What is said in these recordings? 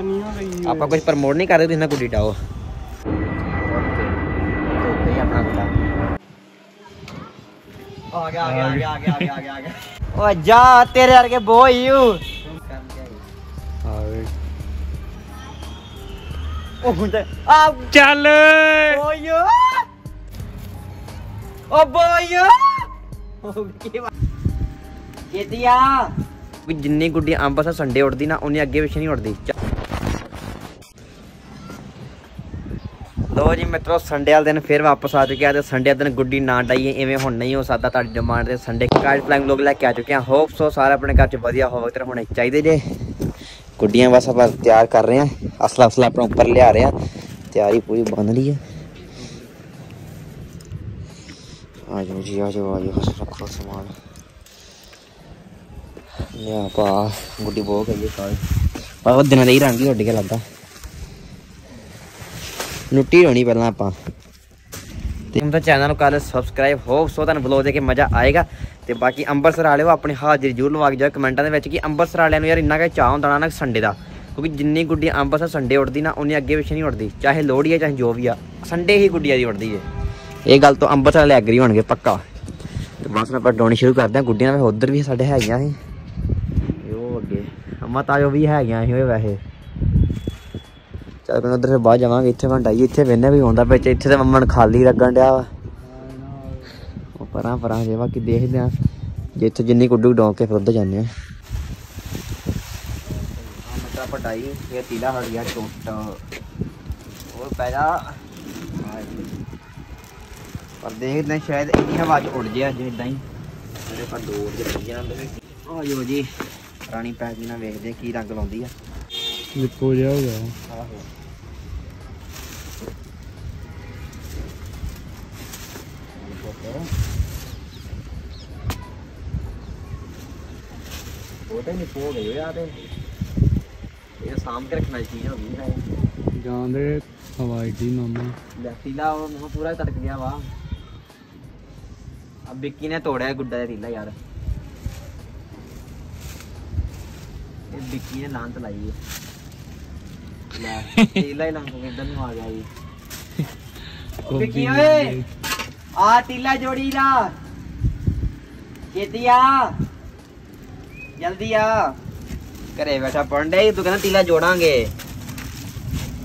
ਹੋ ਆਪਾਂ ਕੁਝ ਪ੍ਰਮੋਟ ਨਹੀਂ ਕਰਦੇ ਤੁਸੀਂ ਨਾ ਗੁੱਡੀ ਡਾਓ। ਤੋਤੇ ਹੀ ਆਪਣਾ ਗੁੱਡਾ ਆ ਗਿਆ ਆ ਗਿਆ ਆ ਗਿਆ ਆ ਗਿਆ ਆ ਗਿਆ ਆ ਗਿਆ ਆ ਓ ਜਾ ਤੇਰੇ ਵਰਗੇ ਬੋਈਓ ਆਵੇ ਉਹ ਹੁੰਦਾ ਆ ਚੱਲ ਬੋਈਓ ਓ ਬੋਈਓ ਓ ਕੀ ਵਾ ਕੀਤੀਆ ਵੀ ਜਿੰਨੀ ਗੁੱਡੀ ਅੰਬ ਸਾ ਸੰਡੇ ਉੱਡਦੀ ਨਾ ਉਨੀ ਅੱਗੇ ਪਿੱਛੇ ਨਹੀਂ ਉੱਡਦੀ। ਲੋ ਜੀ ਮਿੱਤਰੋ ਸੰਡੇ ਵਾਲੇ ਦਿਨ ਫਿਰ ਵਾਪਸ ਆ ਚੁੱਕੇ ਆ ਤੇ ਸੰਡੇ ਦਿਨ ਗੁੱਡੀ ਨਾ ਡਾਈਏ ਐਵੇਂ ਹੁਣ ਨਹੀਂ ਹੋ ਸਕਦਾ ਤੁਹਾਡੀ ਡਿਮਾਂਡ ਤੇ। ਸੰਡੇ ਕਾਰਡ ਫਲਾਈਂਗ ਲੋਕ ਲੈ ਕੇ ਆ ਚੁੱਕੇ ਆ। ਹੋਪ ਸੋ ਸਾਰੇ ਆਪਣੇ ਘਰ ਚ ਵਧੀਆ ਹੋਵੇ ਤੇ ਹੋਣੇ ਚਾਹੀਦੇ ਜੇ। ਗੁੱਡੀਆਂ ਬਸ ਆਪਾਂ ਤਿਆਰ ਕਰ ਰਹੇ ਆ। ਅਸਲਾ ਅਸਲਾ ਆਪਣਾ ਉੱਪਰ ਲਿਆ ਰਹੇ ਆ। ਤਿਆਰੀ ਪੂਰੀ ਬਣ ਰਹੀ ਆ। ਆ ਜਾਓ ਜੀ ਆ ਜਾਓ ਆ ਜਾਓ ਰੱਖੋ ਸਮਾਨ। ਲਿਆ ਪਾ। ਗੁੱਡੀ ਬਹੁਤ ਗਈ ਕਾਲ ਪਰ ਉਹ ਦਿਨਾਂ ਦੇ ਹੀ ਰੰਗ ਉੱਡ ਕੇ ਲੱਗਾ ਲੁੱਟੀ ਰੋਣੀ ਪਹਿਲਾਂ ਆਪਾਂ। ਤੇ ਹੁਣ ਤਾਂ ਚੈਨਲ ਨੂੰ ਕਰ ਸਬਸਕ੍ਰਾਈਬ ਹੋ, ਸੋ ਤੁਹਾਨੂੰ ਵਲੋਗ ਦੇ ਕੇ ਮਜ਼ਾ ਆਏਗਾ। ਤੇ ਬਾਕੀ ਅੰਬਰਸਰ ਵਾਲਿਓ, ਆਪਣੀ ਹਾਜ਼ਰੀ ਜ਼ਰੂਰ ਲਵਾ ਕੇ ਜਾਓ ਕਮੈਂਟਾਂ ਦੇ ਵਿੱਚ ਕਿ ਅੰਬਰਸਰ ਵਾਲਿਆਂ ਨੂੰ ਯਾਰ ਇੰਨਾ ਕਿ ਚਾਹ ਹੁੰਦਾ ਨਾ ਸੰਡੇ ਦਾ। ਕਿਉਂਕਿ ਜਿੰਨੀ ਗੁੱਡੀ ਅੰਮ੍ਰਿਤਸਰ ਸੰਡੇ ਉੱਡਦੀ ਨਾ, ਉਨੀ ਅੱਗੇ ਪਿੱਛੇ ਨਹੀਂ ਉੱਡਦੀ। ਚਾਹੇ ਲੋਹੜੀ ਹੈ ਚਾਹੇ ਜੋ ਵੀ ਆ ਸੰਡੇ ਹੀ ਗੁੱਡੀਆਂ ਦੀ ਉੱਡਦੀ ਹੈ ਇਹ ਗੱਲ ਤੋਂ ਅੰਬਰਸਰ ਵਾਲੇ ਐਗਰੀ ਹੋਣਗੇ, ਪੱਕਾ। ਤੇ ਬਸ ਆਪਾਂ ਡਾਉਣੀ ਸ਼ੁਰੂ ਕਰਦੇ ਹਾਂ। ਗੁੱਡੀਆਂ ਵੈਸੇ ਉਧਰ ਵੀ ਸਾਡੇ ਹੈਗੀਆਂ ਸੀ। ਉਹ ਅੱਗੇ। ਅੰਮਾ ਤਾਜੋ ਵੀ ਹੈਗੀਆਂ ਸੀ ਉਹ ਵੈਸੇ। ਚੱਲ ਕੋਈ ਉਧਰ ਫਿਰ ਬਾਅਦ ਜਾਵਾਂਗੇ, ਇੱਥੇ ਵੰਡਾਈ ਇੱਥੇ ਵੇਨੇ ਵੀ ਹੁੰਦਾ ਵਿੱਚ ਇੱਥੇ ਤੇ ਮੰਮਾ ਖਾਲੀ ਲੱਗਣ ਡਿਆ ਵਾ। ਉਹ ਪਰਾਂ ਪਰਾਂ ਜੇ ਬਾਕੀ ਦੇਖਦੇ ਆ ਜੇ ਜਿੰਨੀ ਕੁੱਡੂ ਡੋਂਕ ਕੇ ਫਿਰ ਉੱਧਰ ਜਾਂਦੇ ਆ ਮਤਰਾ ਪਟਾਈ, ਇਹ ਤੀਲਾ ਹਟ ਗਿਆ ਟੁੱਟ ਉਹ ਪੈ ਪਰ ਦੇਖਦੇ ਸ਼ਾਇਦ ਇੰਨੀ ਹਵਾ ਚ ਉੱਡ ਜੇ ਅੱਜ ਇਦਾਂ ਹੀ। ਮੇਰੇ ਪਰ ਦੋ ਉੱਡ ਜੇ ਆ ਜੋ ਜੀ, ਰਾਣੀ ਪੈਕ ਨਾਲ ਵੇਖਦੇ ਕੀ ਰੰਗ ਲਾਉਂਦੀ ਆ। ਲਿਪੋ ਜਿਹਾ ਹੋ ਗਿਆ ਆਹੋ ਉਹ ਤਾਂ ਨਹੀਂ ਪੋ ਗਏ ਯਾਰ ਇਹ ਸਾਂਭ ਕੇ ਰੱਖਣਾ ਚੀਜ਼ ਹੋ ਗਈ ਹੈ। ਜਾਂਦੇ ਹਵਾਈ ਦੀ ਮਾਮਾ। ਤੀਲਾ ਉਹ ਮੂੰਹ ਪੂਰਾ ਤੜਕ ਗਿਆ ਵਾ। ਆ ਵਿੱਕੀ ਨੇ ਤੋੜਿਆ ਗੁੱਡਾ ਦਾ ਤੀਲਾ ਯਾਰ। ਇਹ ਵਿੱਕੀ ਨੇ ਲਾਂਤ ਲਾਈ ਹੈ ਲੈ ਤੀਲਾ ਹੀ ਲੰਘ ਕੇ ਇਧਰ ਨੂੰ ਆ ਗਿਆ ਜੀ। ਉਹ ਵਿੱਕੀ ਓਏ? ਆ ਤੀਲਾ ਜੋੜੀ ਲਾ। ਛੇਤੀ ਆ। ਜਲਦੀ ਆ। ਘਰੇ ਬੈਠਾ ਪੜਨ ਸੀ, ਤੂੰ ਕਹਿੰਦਾ ਤੀਲਾ ਜੋੜਾਂਗੇ।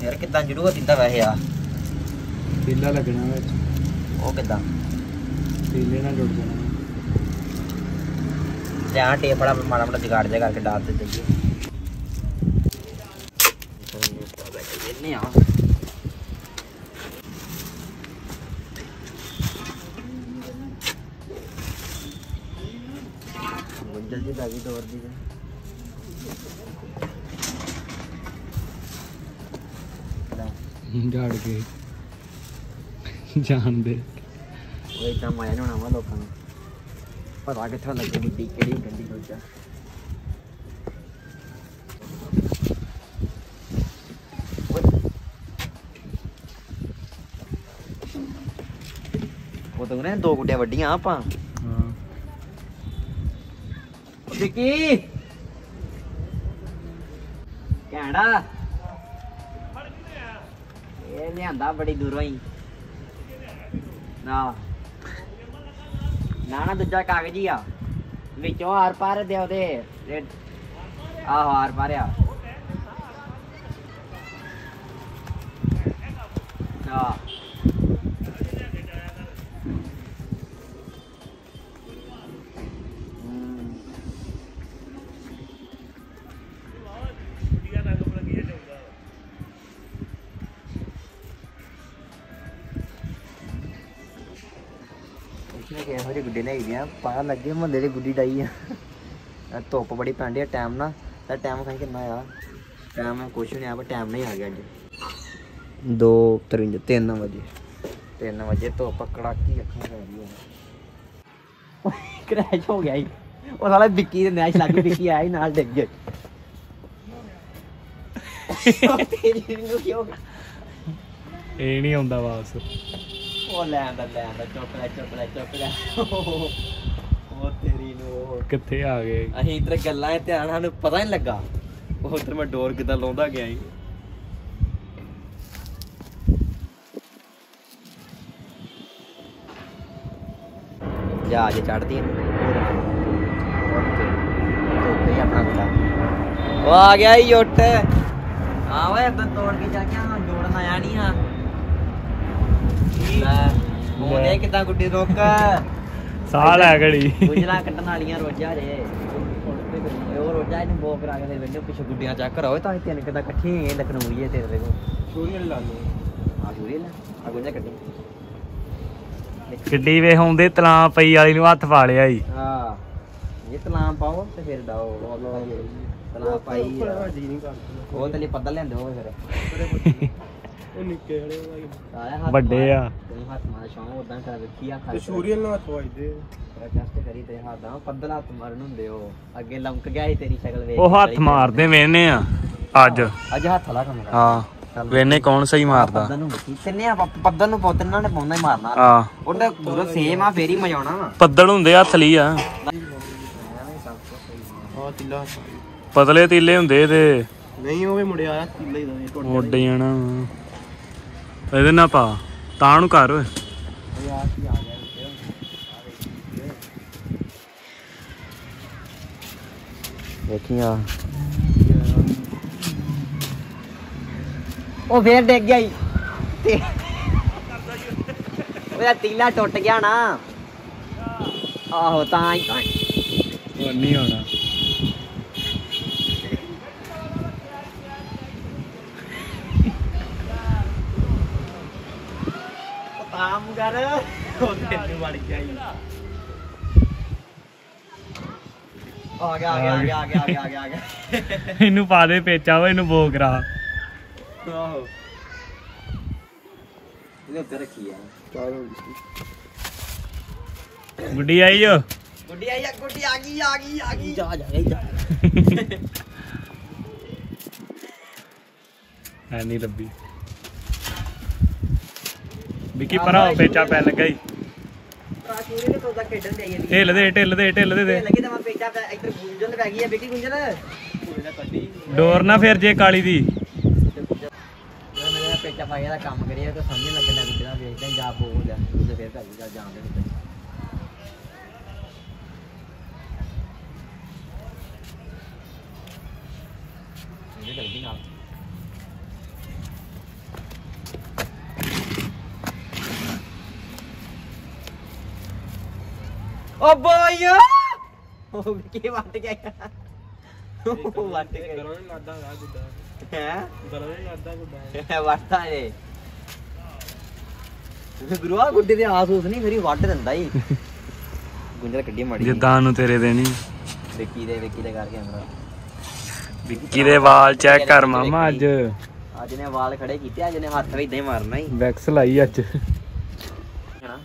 ਯਾਰ ਕਿੱਦਾਂ ਜੁੜੂਗਾ ਤੀਲਾ ਵੈਸੇ ਆ। ਤੀਲਾ ਲੱਗਣਾ ਵਿੱਚ। ਉਹ ਕਿੱਦਾਂ? ਤੀਲੇ ਨਾਲ ਜੁੜ ਜਾਣਾ। ਮਾੜਾ ਮਾੜਾ ਜਗਾੜ ਜਾ ਕਰਕੇ ਡਾਲ ਤੇ ਜਾਈਏ ਇਹਨੇ ਆ ਜਲਦੀ ਦਾਗੀ ਤੋੜ ਦੀ ਝਾੜ ਕੇ ਜਾਣਦੇ ਉਹ ਇਦਾਂ ਮਾਇਆ ਹੋਣਾ ਵਾ ਲੋਕਾਂ ਨੂੰ ਪਤਾ ਕਿੱਥੋਂ ਲੱਗੇ ਮਿੱਟੀ ਕਿਹੜੀ ਗੰਦੀ ਸੋਚਾ ਤਾਂ ਕਹਿੰਦੇ ਦੋ ਗੁੱਟੀਆਂ ਵੱਡੀਆਂ ਆਪਾਂ। ਵਿੱਕੀ! ਕੈਂਡਾ ਇਹ ਲਿਆਂਦਾ ਬੜੀ ਦੂਰੋਂ ਹੀ। ਨਾ। ਨਾ ਨਾ ਦੂਜਾ ਕਾਗਜ਼ ਹੀ ਆ। ਵਿੱਚੋਂ ਆਰ ਪਾਰ ਦੇ ਉਹਦੇ ਆਹੋ ਆਰ ਪਾਰ ਆ। ਆ ਗੁੱਡੇ ਨੇ ਹੈਗੀਆਂ ਪਤਾ ਲੱਗੇ ਮੁੰਡੇ ਦੀ ਗੁੱਡੀ ਡਾਈ ਆ। ਧੁੱਪ ਬੜੀ ਪੈਂਦੀ ਆ ਟਾਈਮ ਨਾ ਤਾਂ ਟਾਈਮ ਖਾਈ ਕਿੰਨਾ ਆ? ਟਾਈਮ ਕੁਛ ਨਹੀਂ ਆ ਪਰ ਟਾਈਮ ਨਹੀਂ ਆ ਗਿਆ ਅੱਜ। 2:53 3 ਵਜੇ। 3 ਵਜੇ ਧੁੱਪ ਕੜਾਕੀ ਅੱਖਾਂ ਪੈ ਰਹੀ ਆ। ਕ੍ਰੈਸ਼ ਹੋ ਗਿਆ ਹੀ ਉਹ ਸਾਲਾ ਵਿੱਕੀ ਦੇ ਮੈਚ ਲੱਗ ਵਿੱਕੀ ਆਇਆ ਹੀ ਨਾਲ ਡਿੱਗ ਗਿਆ। ਤੇਰੀ ਨੂੰ ਕਿਉਂ ਇਹ ਨਹੀਂ ਆਉਂਦਾ ਵਾਪਸ। ਉਹ ਲੈ ਆਂਦਾ ਲੈ ਆਂਦਾ ਚੁੱਕ ਲੈ ਚੁੱਕ ਲੈ ਚੁੱਕ ਲੈ ਉਹ ਤੇਰੀ ਨੂੰ ਕਿੱਥੇ ਆ ਗਏ? ਅਸੀਂ ਇਧਰ ਗੱਲਾਂ 'ਚ ਧਿਆਨ ਸਾਨੂੰ ਪਤਾ ਨਹੀਂ ਲੱਗਾ। ਉਧਰ ਮੈਂ ਡੋਰ ਕਿਦਾਂ ਲਾਉਂਦਾ ਗਿਆ ਸੀ ਜਹਾਜ਼ ਚੜਦੀ ਉੱਤੇ ਹੀ ਆਪਣਾ ਗੁੱਡਾ ਉਹ ਆ ਗਿਆ ਈ ਯੁੱਟ ਆ ਓਏ ਇਦਾਂ ਤੋੜ ਕੇ ਜਾ ਕੇ ਹਾਂ ਜੋੜਨ ਆਇਆ ਨਹੀਂ ਹਾਂ ਲੈ ਉਹਨੇ ਕਿਦਾਂ ਗੁੱਡੀ ਰੋਕ ਸਾਹ ਲੈ ਘੜੀ ਗੁਜਲਾ ਕੱਟਣ ਵਾਲੀਆਂ ਰੋਜਾਂ ਜੇ। ਉਹ ਰੋਜਾ ਇਹਨੂੰ ਬੋਕ ਕਰਾ ਕੇ ਦੇ ਵੇਲੇ ਪਿੱਛੇ ਗੁੱਡੀਆਂ ਚੱਕ ਕਰਾਓ ਤਾਂ ਤਿੰਨ ਕਿਦਾਂ ਇਕੱਠੀਆਂ ਹੀ ਲਖਨਊਰੀਏ ਤੇਰੇ ਕੋਲ। ਛੋਰੀਆਂ ਲਾ ਲਓ ਆ ਜੂਰੀ ਲੈ ਆ ਗੁੰਜਾ ਕੱਢੀ। ਗੱਡੀ ਵੇ ਹੁੰਦੇ ਤਲਾਂ ਪਈ ਵਾਲੀ ਨੂੰ ਹੱਥ ਪਾ ਲਿਆ ਈ। ਹਾਂ ਇਹ ਪਾਓ ਤੇ ਫਿਰ ਡਾਓ। ਤਲਾਮ ਪਾਈ ਜੀ ਉਹ ਤੇ ਲਈ ਪੱਦਲ ਲੈਂਦੇ ਹੋਵੇ ਫਿਰ। ਉਹ ਨਿੱਕੇ ਵਾਲੇ ਭਾਈ ਸਾਰਾ ਹੱਥ ਵੱਡੇ ਆ। ਤੈਨੂੰ ਹੱਥ ਮਾਰ ਸ਼ੌਂਕ ਉਦਾਂ ਕਰ ਵੇਖੀ ਆ ਤੇ ਛੋਰੀਆਂ ਨਾਲ ਹੱਥ ਵੱਜਦੇ ਟੈਸਟ ਕਰੀ ਤੇ ਹੱਥਾਂ ਪੱਦਲ ਹੱਥ ਮਾਰਨ ਹੁੰਦੇ ਉਹ। ਅੱਗੇ ਲੰਕ ਗਿਆ ਸੀ ਤੇਰੀ ਸ਼ਕਲ ਵੇਖ ਉਹ ਕੇ ਹੱਥ ਬੜੀ ਮਾਰਦੇ ਵੇਨੇ ਆ ਅੱਜ। ਅੱਜ ਹੱਥ ਲਾ ਕੰਮ ਕਰ। ਹਾਂ ਵੇਨੇ ਕੌਣ ਸਹੀ ਮਾਰਦਾ। ਪੱਦਲ ਨੂੰ ਵੇਖੀ ਤਿੰਨੇ ਆਪਾਂ ਪੱਦਲ ਨੂੰ ਪੁੱਤ ਇਹਨਾਂ ਨੇ ਪਾਉਂਦਾ ਹੀ ਮਾਰਨਾ। ਆ ਉਹਦਾ ਪੂਰਾ ਸੇਮ ਆ ਫੇਰ ਹੀ ਪੱਦਲ ਹੁੰਦੇ ਹੱਥ ਲਈ ਆ। ਆ। ਤਿੱਲਾ ਪਤਲੇ ਤੀਲੇ ਹੁੰਦੇ ਤੇ ਨਹੀਂ ਉਹ ਵੀ ਮੁੜਿਆ ਆ ਤਿੱਲਾ ਹੀ ਦਾ ਟੁੱਟ ਜਾਣਾ ਵਾ। ਇਹਦੇ ਨਾਲ ਪਾ। ਤਾਂ ਨੂੰ ਕਰ ਓਏ। ਯਾਰ ਕੀ ਆ ਗਿਆ ਦੇਖੀ ਆ ਉਹ ਫੇਰ ਡਿੱਗ ਗਿਆ ਤੇ ਉਹਦਾ ਤੀਲਾ ਟੁੱਟ ਗਿਆ ਨਾ। ਆਹੋ ਤਾਂ ਹੀ ਤਾਂ ਹੀ। ਉਹ ਨਹੀਂ ਹੋਣਾ। ਤਾਮ ਕਰ। ਉਹ ਤੈਨੂੰ ਵੜ ਗਿਆ ਈ ਆ ਗਿਆ ਆ ਗਿਆ ਆ ਗਿਆ ਆ ਗਿਆ ਆ ਗਿਆ ਆ ਇਹਨੂੰ ਪਾ ਦੇ ਪੇਚਾ ਓਏ ਇਹਨੂੰ ਬੋ ਕਰਾ। ਆਹੋ। ਇਹਦੇ ਉੱਤੇ ਰੱਖੀ ਆ। ਚਾਰ ਹੋ ਗਈ। ਗੁੱਡੀ ਆਈ ਓ? ਗੁੱਡੀ ਆਈ ਆ ਗੁੱਡੀ ਆ ਗਈ ਆ ਗਈ ਆ ਗਈ। ਜਾ ਜਾ ਜਾ। ਐ ਨਹੀਂ ਲੱਭੀ। ਵਿੱਕੀ ਪਰਾ ਹੋ ਪੇਚਾ ਪੈਣ ਲੱਗਾ ਈ ਪ੍ਰਾਚੂਰੀ ਨੇ ਤੋਦਾ ਖੇਡਣ ਦੇ ਆਈ ਢਿੱਲ ਦੇ ਢਿੱਲ ਦੇ ਢਿੱਲ ਦੇ ਦੇ। ਲੱਗੇ ਤਾਂ ਮੈਂ ਪੇਚਾ ਪੈ ਇੱਧਰ ਗੁੰਝਲ ਪੈ ਗਈ ਆ ਬੇਟੀ ਗੁੰਝਲ ਕੋਈ ਨਾ ਕੱਢੀ ਡੋਰ ਨਾ ਫਿਰ ਜੇ ਕਾਲੀ ਦੀ। ਜਦੋਂ ਮੇਰੇ ਪੇਚਾ ਪਾ ਗਿਆ ਦਾ ਕੰਮ ਕਰੀਏ ਤਾਂ ਸਮਝ ਨੀ ਲੱਗਣ ਲੱਗ ਪਿਆ ਵੇਖਦੇ ਜਾ ਬੋ ਜਾ ਉਹਦੇ ਫੇਰ ਪੈ ਗਈ ਜਾਣ ਦੇ ਵਿੱਚ ਇਹ ਲੱਗਦੀ ਨਾਲ। ਓ ਬੋਏ ਉਹ ਕੀ ਵੱਟ ਗਿਆ ਉਹ ਵੱਟ ਗਿਆ। ਗਰੋਂ ਨਹੀਂ ਲੱਗਦਾ ਆ ਗੁੱਡਾ। ਹੈ? ਗਰੋਂ ਨਹੀਂ ਲੱਗਦਾ ਗੁੱਡਾ ਵੜਦਾ ਏ ਗੁਰੂਆ ਗੁੱਡੀ ਦੇ ਆਸ ਉਸ ਨਹੀਂ ਮੇਰੀ ਵੱਢ ਦਿੰਦਾ ਈ ਗੁੰਜਲ ਕੱਢੀ ਮੜੀ। ਜਿੱਦਾਂ ਨੂੰ ਤੇਰੇ ਦੇਣੀ ਵਿੱਕੀ ਦੇ ਵਿੱਕੀ ਦੇ ਕਰ ਕੈਮਰਾ ਵਿੱਕੀ ਦੇ ਵਾਲ ਚੈੱਕ ਕਰ ਮਾਮਾ ਅੱਜ। ਅੱਜ ਨੇ ਵਾਲ ਖੜੇ ਕੀਤੇ ਅੱਜ ਨੇ ਹੱਥ ਵੀ ਇਦਾਂ ਹੀ ਮਾਰਨਾ ਹੀ। ਵੈਕਸ ਲਾਈ ਅੱਜ। ਹਨਾ?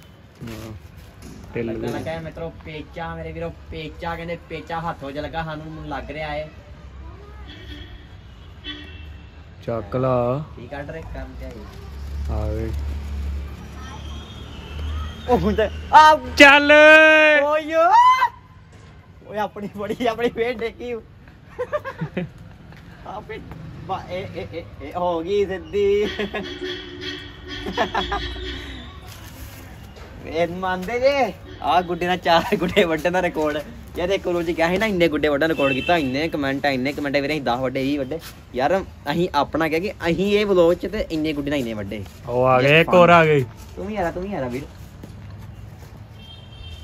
ਢਿੱਲ ਲੱਗਣ ਦੇ ਲੱਗਾ ਹੈ। ਮਿੱਤਰੋ ਪੇਚਾ ਮੇਰੇ ਵੀਰੋ ਪੇਚਾ ਕਹਿੰਦੇ ਪੇਚਾ ਹੱਥੋਂ ਚ ਲੱਗਾ ਸਾਨੂੰ ਲੱਗ ਰਿਹਾ ਏ। ਚੱਕ ਲਾ। ਕੀ ਕੱਢ ਰਹੇ? ਕੰਮ ਤੇ ਆਵੇ ਉਹ ਹੁੰਦਾ ਆ ਚੱਲ। ਓਏ ਓਏ ਆਪਣੀ ਬੜੀ ਆਪਣੀ ਫੇਰ ਡੇਕੀ ਆਪੇ ਬਾ ਇਹ- ਇਹ ਹੋ ਗਈ ਸਿੱਧੀ। ਇਹ ਮੰਨਦੇ ਜੇ? ਆ ਗੁੱਡੇ ਨਾਲ ਚਾਰ ਗੁੱਡੇ ਵੱਢਣ ਦਾ ਰਿਕਾਰਡ ਯਾਰ ਇੱਕ ਰੋਜ਼ ਕਿਹਾ ਸੀ ਨਾ ਇੰਨੇ ਗੁੱਡੇ ਵੱਢਣ ਰਿਕਾਰਡ ਕੀਤਾ ਇੰਨੇ ਕਮੈਂਟ ਆ ਇੰਨੇ ਕਮੈਂਟ ਵੀਰੇ ਅਸੀਂ 10 ਵੱਡੇ 20 ਵੱਡੇ। ਯਾਰ ਅਸੀਂ ਆਪਣਾ ਕਹਿ ਕਿ ਅਸੀਂ ਇਹ ਵਲੋਗ ਚ ਤੇ ਇੰਨੇ ਗੁੱਡੇ ਨਾਲ ਇੰਨੇ ਵੱਡੇ। ਉਹ ਆ ਗਏ ਇੱਕ ਹੋਰ ਆ ਗਏ ਤੂੰ ਵੀ ਆ ਰਿਹਾ ਤੂੰ ਵੀ ਆ ਰਿਹਾ ਵੀਰ।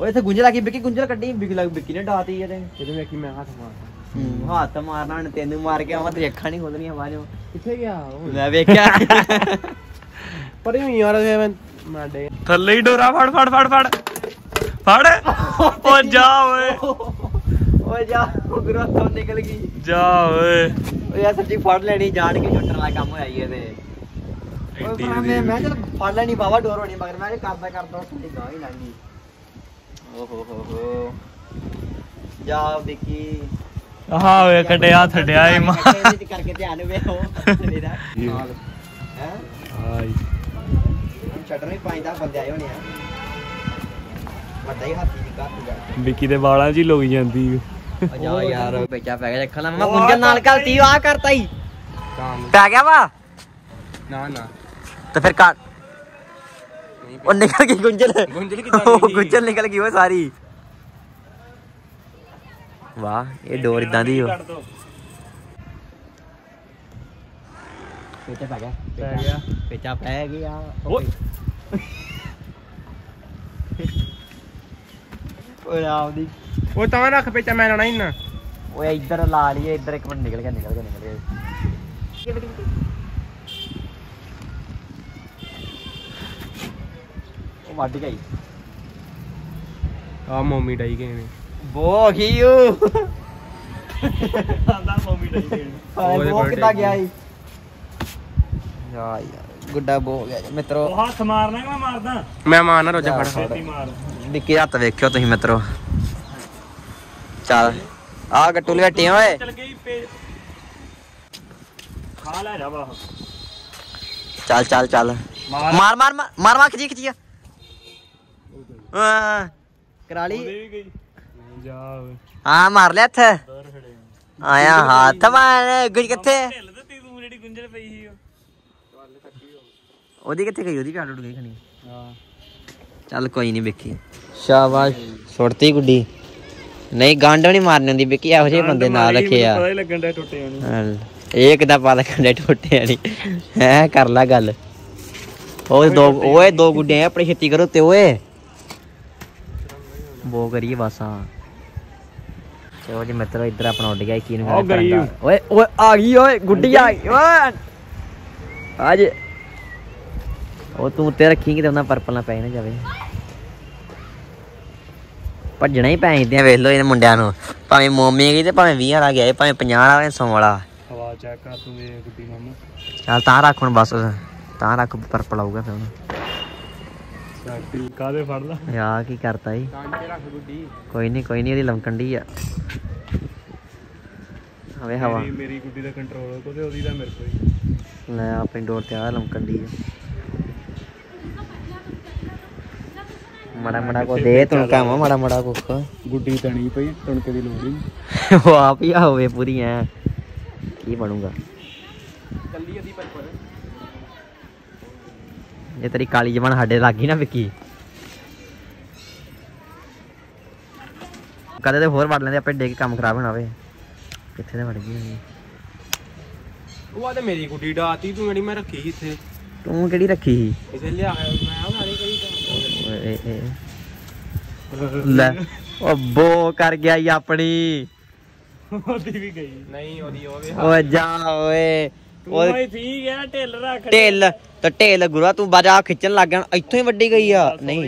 ਓਏ ਇੱਥੇ ਗੁੰਝਲ ਆ ਗਈ ਬਿੱਕੀ ਗੁੰਝਲ ਕੱਢੀ ਬਿੱਕੀ ਲੱਗ ਬਿੱਕੀ ਨੇ ਡਾਤੀ ਇਹਦੇ। ਜਦੋਂ ਵੇਖੀ ਮੈਂ ਹੱਥ ਮਾਰਦਾ ਹੱਥ ਮਾਰਨਾ ਹੁਣ ਤੈਨੂੰ ਮਾਰ ਕੇ ਆਵਾਂ ਤੇ ਅੱਖਾਂ ਨਹੀਂ ਖੋਲਣੀਆਂ ਬਾਜੋ ਕਿੱਥੇ ਗਿਆ ਮੈਂ ਵੇਖਿਆ। ਪਰ ਇਹ ਯਾਰ ਮੈਂ ਮਾਡੇ ਥੱਲੇ ਹੀ ਡੋਰਾ ਫੜ ਫੜ ਫੜ ਫੜ। ਫੜ। ਓ ਜਾ ਓਏ। ਓਏ ਜਾ ਗੁਰੂ ਤੋਂ ਨਿਕਲ ਗਈ। ਜਾ ਓਏ। ਓਏ ਯਾਰ ਸੱਚੀ ਫੜ ਲੈਣੀ ਜਾਣ ਕੇ ਛੁੱਟਣ ਵਾਲਾ ਕੰਮ ਹੋਇਆ ਈ ਇਹਦੇ। ਓਏ ਐਡੀ ਭਰਾ ਮੈਂ ਮੈਂ ਚਲ ਫੜ ਲੈਣੀ ਬਾਵਾ ਡੋਰ ਹੋਣੀ ਮਗਰ ਮੈਂ ਕਿਹਾ ਕਰਦਾ ਕਰਦਾ ਸਾਡੀ ਗਾਂ ਹੀ ਲੰਗੀ ਓ ਹੋ ਹੋ ਹੋ ਜਾ ਵਿੱਕੀ। ਆਹ ਓਏ ਕੱਢਿਆ ਥੱਡਿਆ ਈ ਮਾਂ। ਕਰਕੇ ਧਿਆਨ ਵੇਖੋ। ਨਾਲ। ਹੈ? ਆਈ। ਛੱਡਣ ਵੀ ਪੈਂਦਾ ਬੰਦੇ ਆਏ ਹੋਣੇ ਆ। ਵੱਡਾ ਹੀ ਹਾਥੀ ਦੀ ਘਰ ਜਾ ਵਿੱਕੀ ਦੇ ਵਾਲਾਂ 'ਚ ਹੀ ਲੋਈ ਜਾਂਦੀ। ਜਾ ਯਾਰ। ਪੇਚਾ ਪੈ ਗਿਆ ਦੇਖਣਾ ਮੈਂ ਗੁੰਜਨ ਨਾਲ ਗਲਤੀ ਆ ਕਰਤਾ ਹੀ। ਪੈ ਗਿਆ ਵਾ? ਨਾ ਨਾ। ਤੇ ਫਿਰ ਕਾ ਉਹ ਨਿਕਲ ਗਈ ਗੁੰਜਲ। ਕਿੱਦਾਂ? ਗੁੰਜਲ ਨਿਕਲ ਗਈ ਉਹ ਸਾਰੀ। ਵਾਹ ਇਹ ਡੋਰ ਇਦਾਂ ਦੀ ਹੋ ਪੇਚਾ ਪੈ ਗਿਆ ਪੈ ਗਿਆ ਪੇਚਾ ਪੈ ਗਿਆ ਓਏ ਓਏ ਆਪਦੀ ਉਹ ਤਾਂ ਰੱਖ ਪੇਚਾ ਮੈਂ ਲਾਣਾ ਹੀ ਨਾ ਓਏ ਇੱਧਰ ਲਾ ਲਈਏ ਇੱਧਰ ਇੱਕ ਮਿੰਟ ਨਿਕਲ ਗਿਆ ਨਿਕਲ ਗਿਆ ਨਿਕਲ ਗਿਆ ਉਹ ਵੱਢ ਗਈ ਆ ਮੋਮੀ ਡਾਈ ਗਏ ਨੇ ਬੋ ਖੀਓ ਆਂਦਾ ਮੰਮੀ ਡਾਈ birthday ਕਿੱਦਾਂ। ਗਿਆ ਈ ਯਾ ਯਾਰ ਗੁੱਡਾ ਬੋ ਹੋ ਗਿਆ ਜੀ ਮਿੱਤਰੋ। ਉਹ ਹੱਥ ਮਾਰਨਾ ਕਿ ਮੈਂ ਮਾਰਦਾ? ਮੈਂ ਮਾਰਨਾ ਰੋਜਾ ਫੜ ਛੇਤੀ ਮਾਰ। ਨਿੱਕੇ ਹੱਥ ਵੇਖਿਓ ਤੁਸੀਂ ਮਿੱਤਰੋ। ਚੱਲ ਆ ਗੱਟੂ ਲਵੇਟੇ ਓਏ। ਚਲ ਗਈ ਪੇ ਖਾ ਲੈ ਜਾ ਬਾਹ ਚੱਲ ਚੱਲ ਚੱਲ। ਮਾਰ। ਮਾਰ ਮਾਰ ਮਾਰ ਹਾਂ। ਮਾਰ ਲਿਆ ਹੱਥ। ਦਰ ਖੜੇ ਆਇਆ ਹੱਥ ਮਾਰ ਗੁੱਜ ਕਿੱਥੇ? ਢਿੱਲ ਦਿੱਤੀ ਤੂੰ ਜਿਹੜੀ ਗੁੰਝਲ ਪਈ ਸੀ ਉਹ। ਉਹਦੀ ਕਿੱਥੇ ਗਈ? ਉਹਦੀ ਵੀ ਉੱਡ ਗਈ ਖਣੀ। ਹਾਂ। ਚੱਲ ਕੋਈ ਨਹੀਂ ਵੇਖੀ ਸ਼ਾਬਾਸ਼। ਸੁੱਟਤੀ ਗੁੱਡੀ। ਨਹੀਂ ਗਾਂਡ ਨਹੀਂ ਮਾਰਨੀ ਹੁੰਦੀ ਵੇਖੀ ਇਹੋ ਜਿਹੇ ਬੰਦੇ ਨਾਲ ਰੱਖੇ ਆ। ਪਤਾ ਹੀ ਲੱਗਣ ਦਾ ਟੁੱਟੇ ਹੋਣੀ ਹਲ, ਇਹ ਕਿਦਾਂ ਪਾ ਕੰਡੇ ਟੁੱਟੇ ਨਹੀਂ ਹੈ ਕਰ ਲੈ ਗੱਲ। ਉਹ ਦੋ ਓਏ ਦੋ ਗੁੱਡੇ ਆ ਆਪਣੀ ਛੇਤੀ ਕਰੋ ਤੇ ਓਏ। ਬੋ ਕਰੀਏ ਬਸ ਹਾਂ ਚਲੋ ਜੀ ਮਿੱਤਰੋ ਇੱਧਰ ਆਪਣਾ ਉੱਡ ਗਿਆ ਕੀ ਨੂੰ ਉਹ ਗਈ। ਓਏ ਓਏ ਆ ਗਈ ਓਏ ਗੁੱਡੀ ਆ ਗਈ ਓਏ। ਅੱਜ ਉਹ ਤੂੰ ਉੱਤੇ ਰੱਖੀ ਕਿਤੇ ਉਹਨਾਂ ਪਰਪਲ ਨਾ ਪੈ ਨਾ ਜਾਵੇ। ਭੱਜਣਾ ਹੀ ਪੈਂਦੇ ਆ ਵੇਖ ਲੋ ਇਹਨਾਂ ਮੁੰਡਿਆਂ ਨੂੰ। ਭਾਵੇਂ ਮੋਮੀ ਗਈ ਤੇ ਭਾਵੇਂ 20 ਵਾਲਾ ਗਿਆ ਭਾਵੇਂ 50 ਵਾਲਾ ਭਾਵੇਂ 100 ਵਾਲਾ। ਹਵਾ ਚੈੱਕ ਕਰ ਤੂੰ ਵੇ ਗੁੱਡੀ ਮਾਮਾ। ਚੱਲ ਤਾਂ ਰੱਖ ਹੁਣ ਬਸ ਤਾਂ ਰੱਖ ਪਰਪਲ ਆਊਗਾ ਫਿਰ ਹੁਣ। ਸਾਡੀ ਕਾਦੇ ਫੜ ਲਾ? ਯਾ ਕੀ ਕਰਤਾ ਈ? ਕਾਂਟੇ ਰੱਖ ਗੁੱਡੀ। ਕੋਈ ਨਹੀਂ ਕੋਈ ਨਹੀਂ ਇਹਦੀ ਲਮਕਣ ਡਈ ਆ। ਹਵੇ ਹਵਾ। ਮੇਰੀ ਮੇਰੀ ਗੁੱਡੀ ਦਾ ਕੰਟਰੋਲ ਤੇ ਉਹਦੀ ਦਾ ਮੇਰੇ ਕੋਲ ਲੈ ਆਪਣੀ ਡੋਰ ਤੇ ਆ ਲਮਕਣ ਡਈ ਆ। ਮੜਾ ਮੜਾ ਕੋ ਦੇ ਤੂੰ ਕੰਮ ਮੜਾ ਮੜਾ ਕੁੱਖ ਗੁੱਡੀ ਤਣੀ ਪਈ ਤਣਕੇ ਦੀ ਲੋੜ ਹੀ ਉਹ ਆਪ ਹੀ ਆ ਹੋਵੇ ਪੂਰੀ ਐ ਕੀ ਬਣੂਗਾ? ਕੱਲੀ ਅਦੀ ਪਰ ਪਰ ਇਹ ਤੇਰੀ ਕਾਲੀ ਜਮਨ ਸਾਡੇ ਲੱਗ ਨਾ ਵਿੱਕੀ। ਕਦੇ ਤੇ ਹੋਰ ਵੜ ਲੈਂਦੇ ਆਪੇ ਡੇ ਕੇ ਕੰਮ ਖਰਾਬ ਹੋਣਾ ਵੇ। ਕਿੱਥੇ ਤੇ ਵੜ ਗਈ। ਉਹ ਆ ਤੇ ਮੇਰੀ ਗੁੱਡੀ ਡਾਤੀ ਤੂੰ ਜਿਹੜੀ ਮੈਂ ਰੱਖੀ ਇੱਥੇ। ਤੂੰ ਕਿਹੜੀ ਰੱਖੀ ਸੀ? ਇਸੇ ਲਿਆ ਮੈਂ ਉਹ ਮਾਰੀ ਕਰੀ ਤਾਂ। ਓਏ ਏ ਏ। ਲੈ ਉਹ ਬੋ ਕਰ ਗਿਆ ਈ ਆਪਣੀ। ਉਹਦੀ ਵੀ ਗਈ। ਨਹੀਂ ਉਹਦੀ ਉਹ ਵੇ ਓਏ ਜਾ ਓਏ। ਭਾਈ ਠੀਕ ਹੈ ਢਿੱਲ ਰੱਖ। ਢਿੱਲ ਤੇ ਢਿੱਲ ਗੁਰੂਆ ਤੂੰ ਬਾਜਾ ਖਿੱਚਣ ਲੱਗ ਗਿਆ ਇੱਥੋਂ ਹੀ ਵੱਡੀ ਗਈ ਆ। ਨਹੀਂ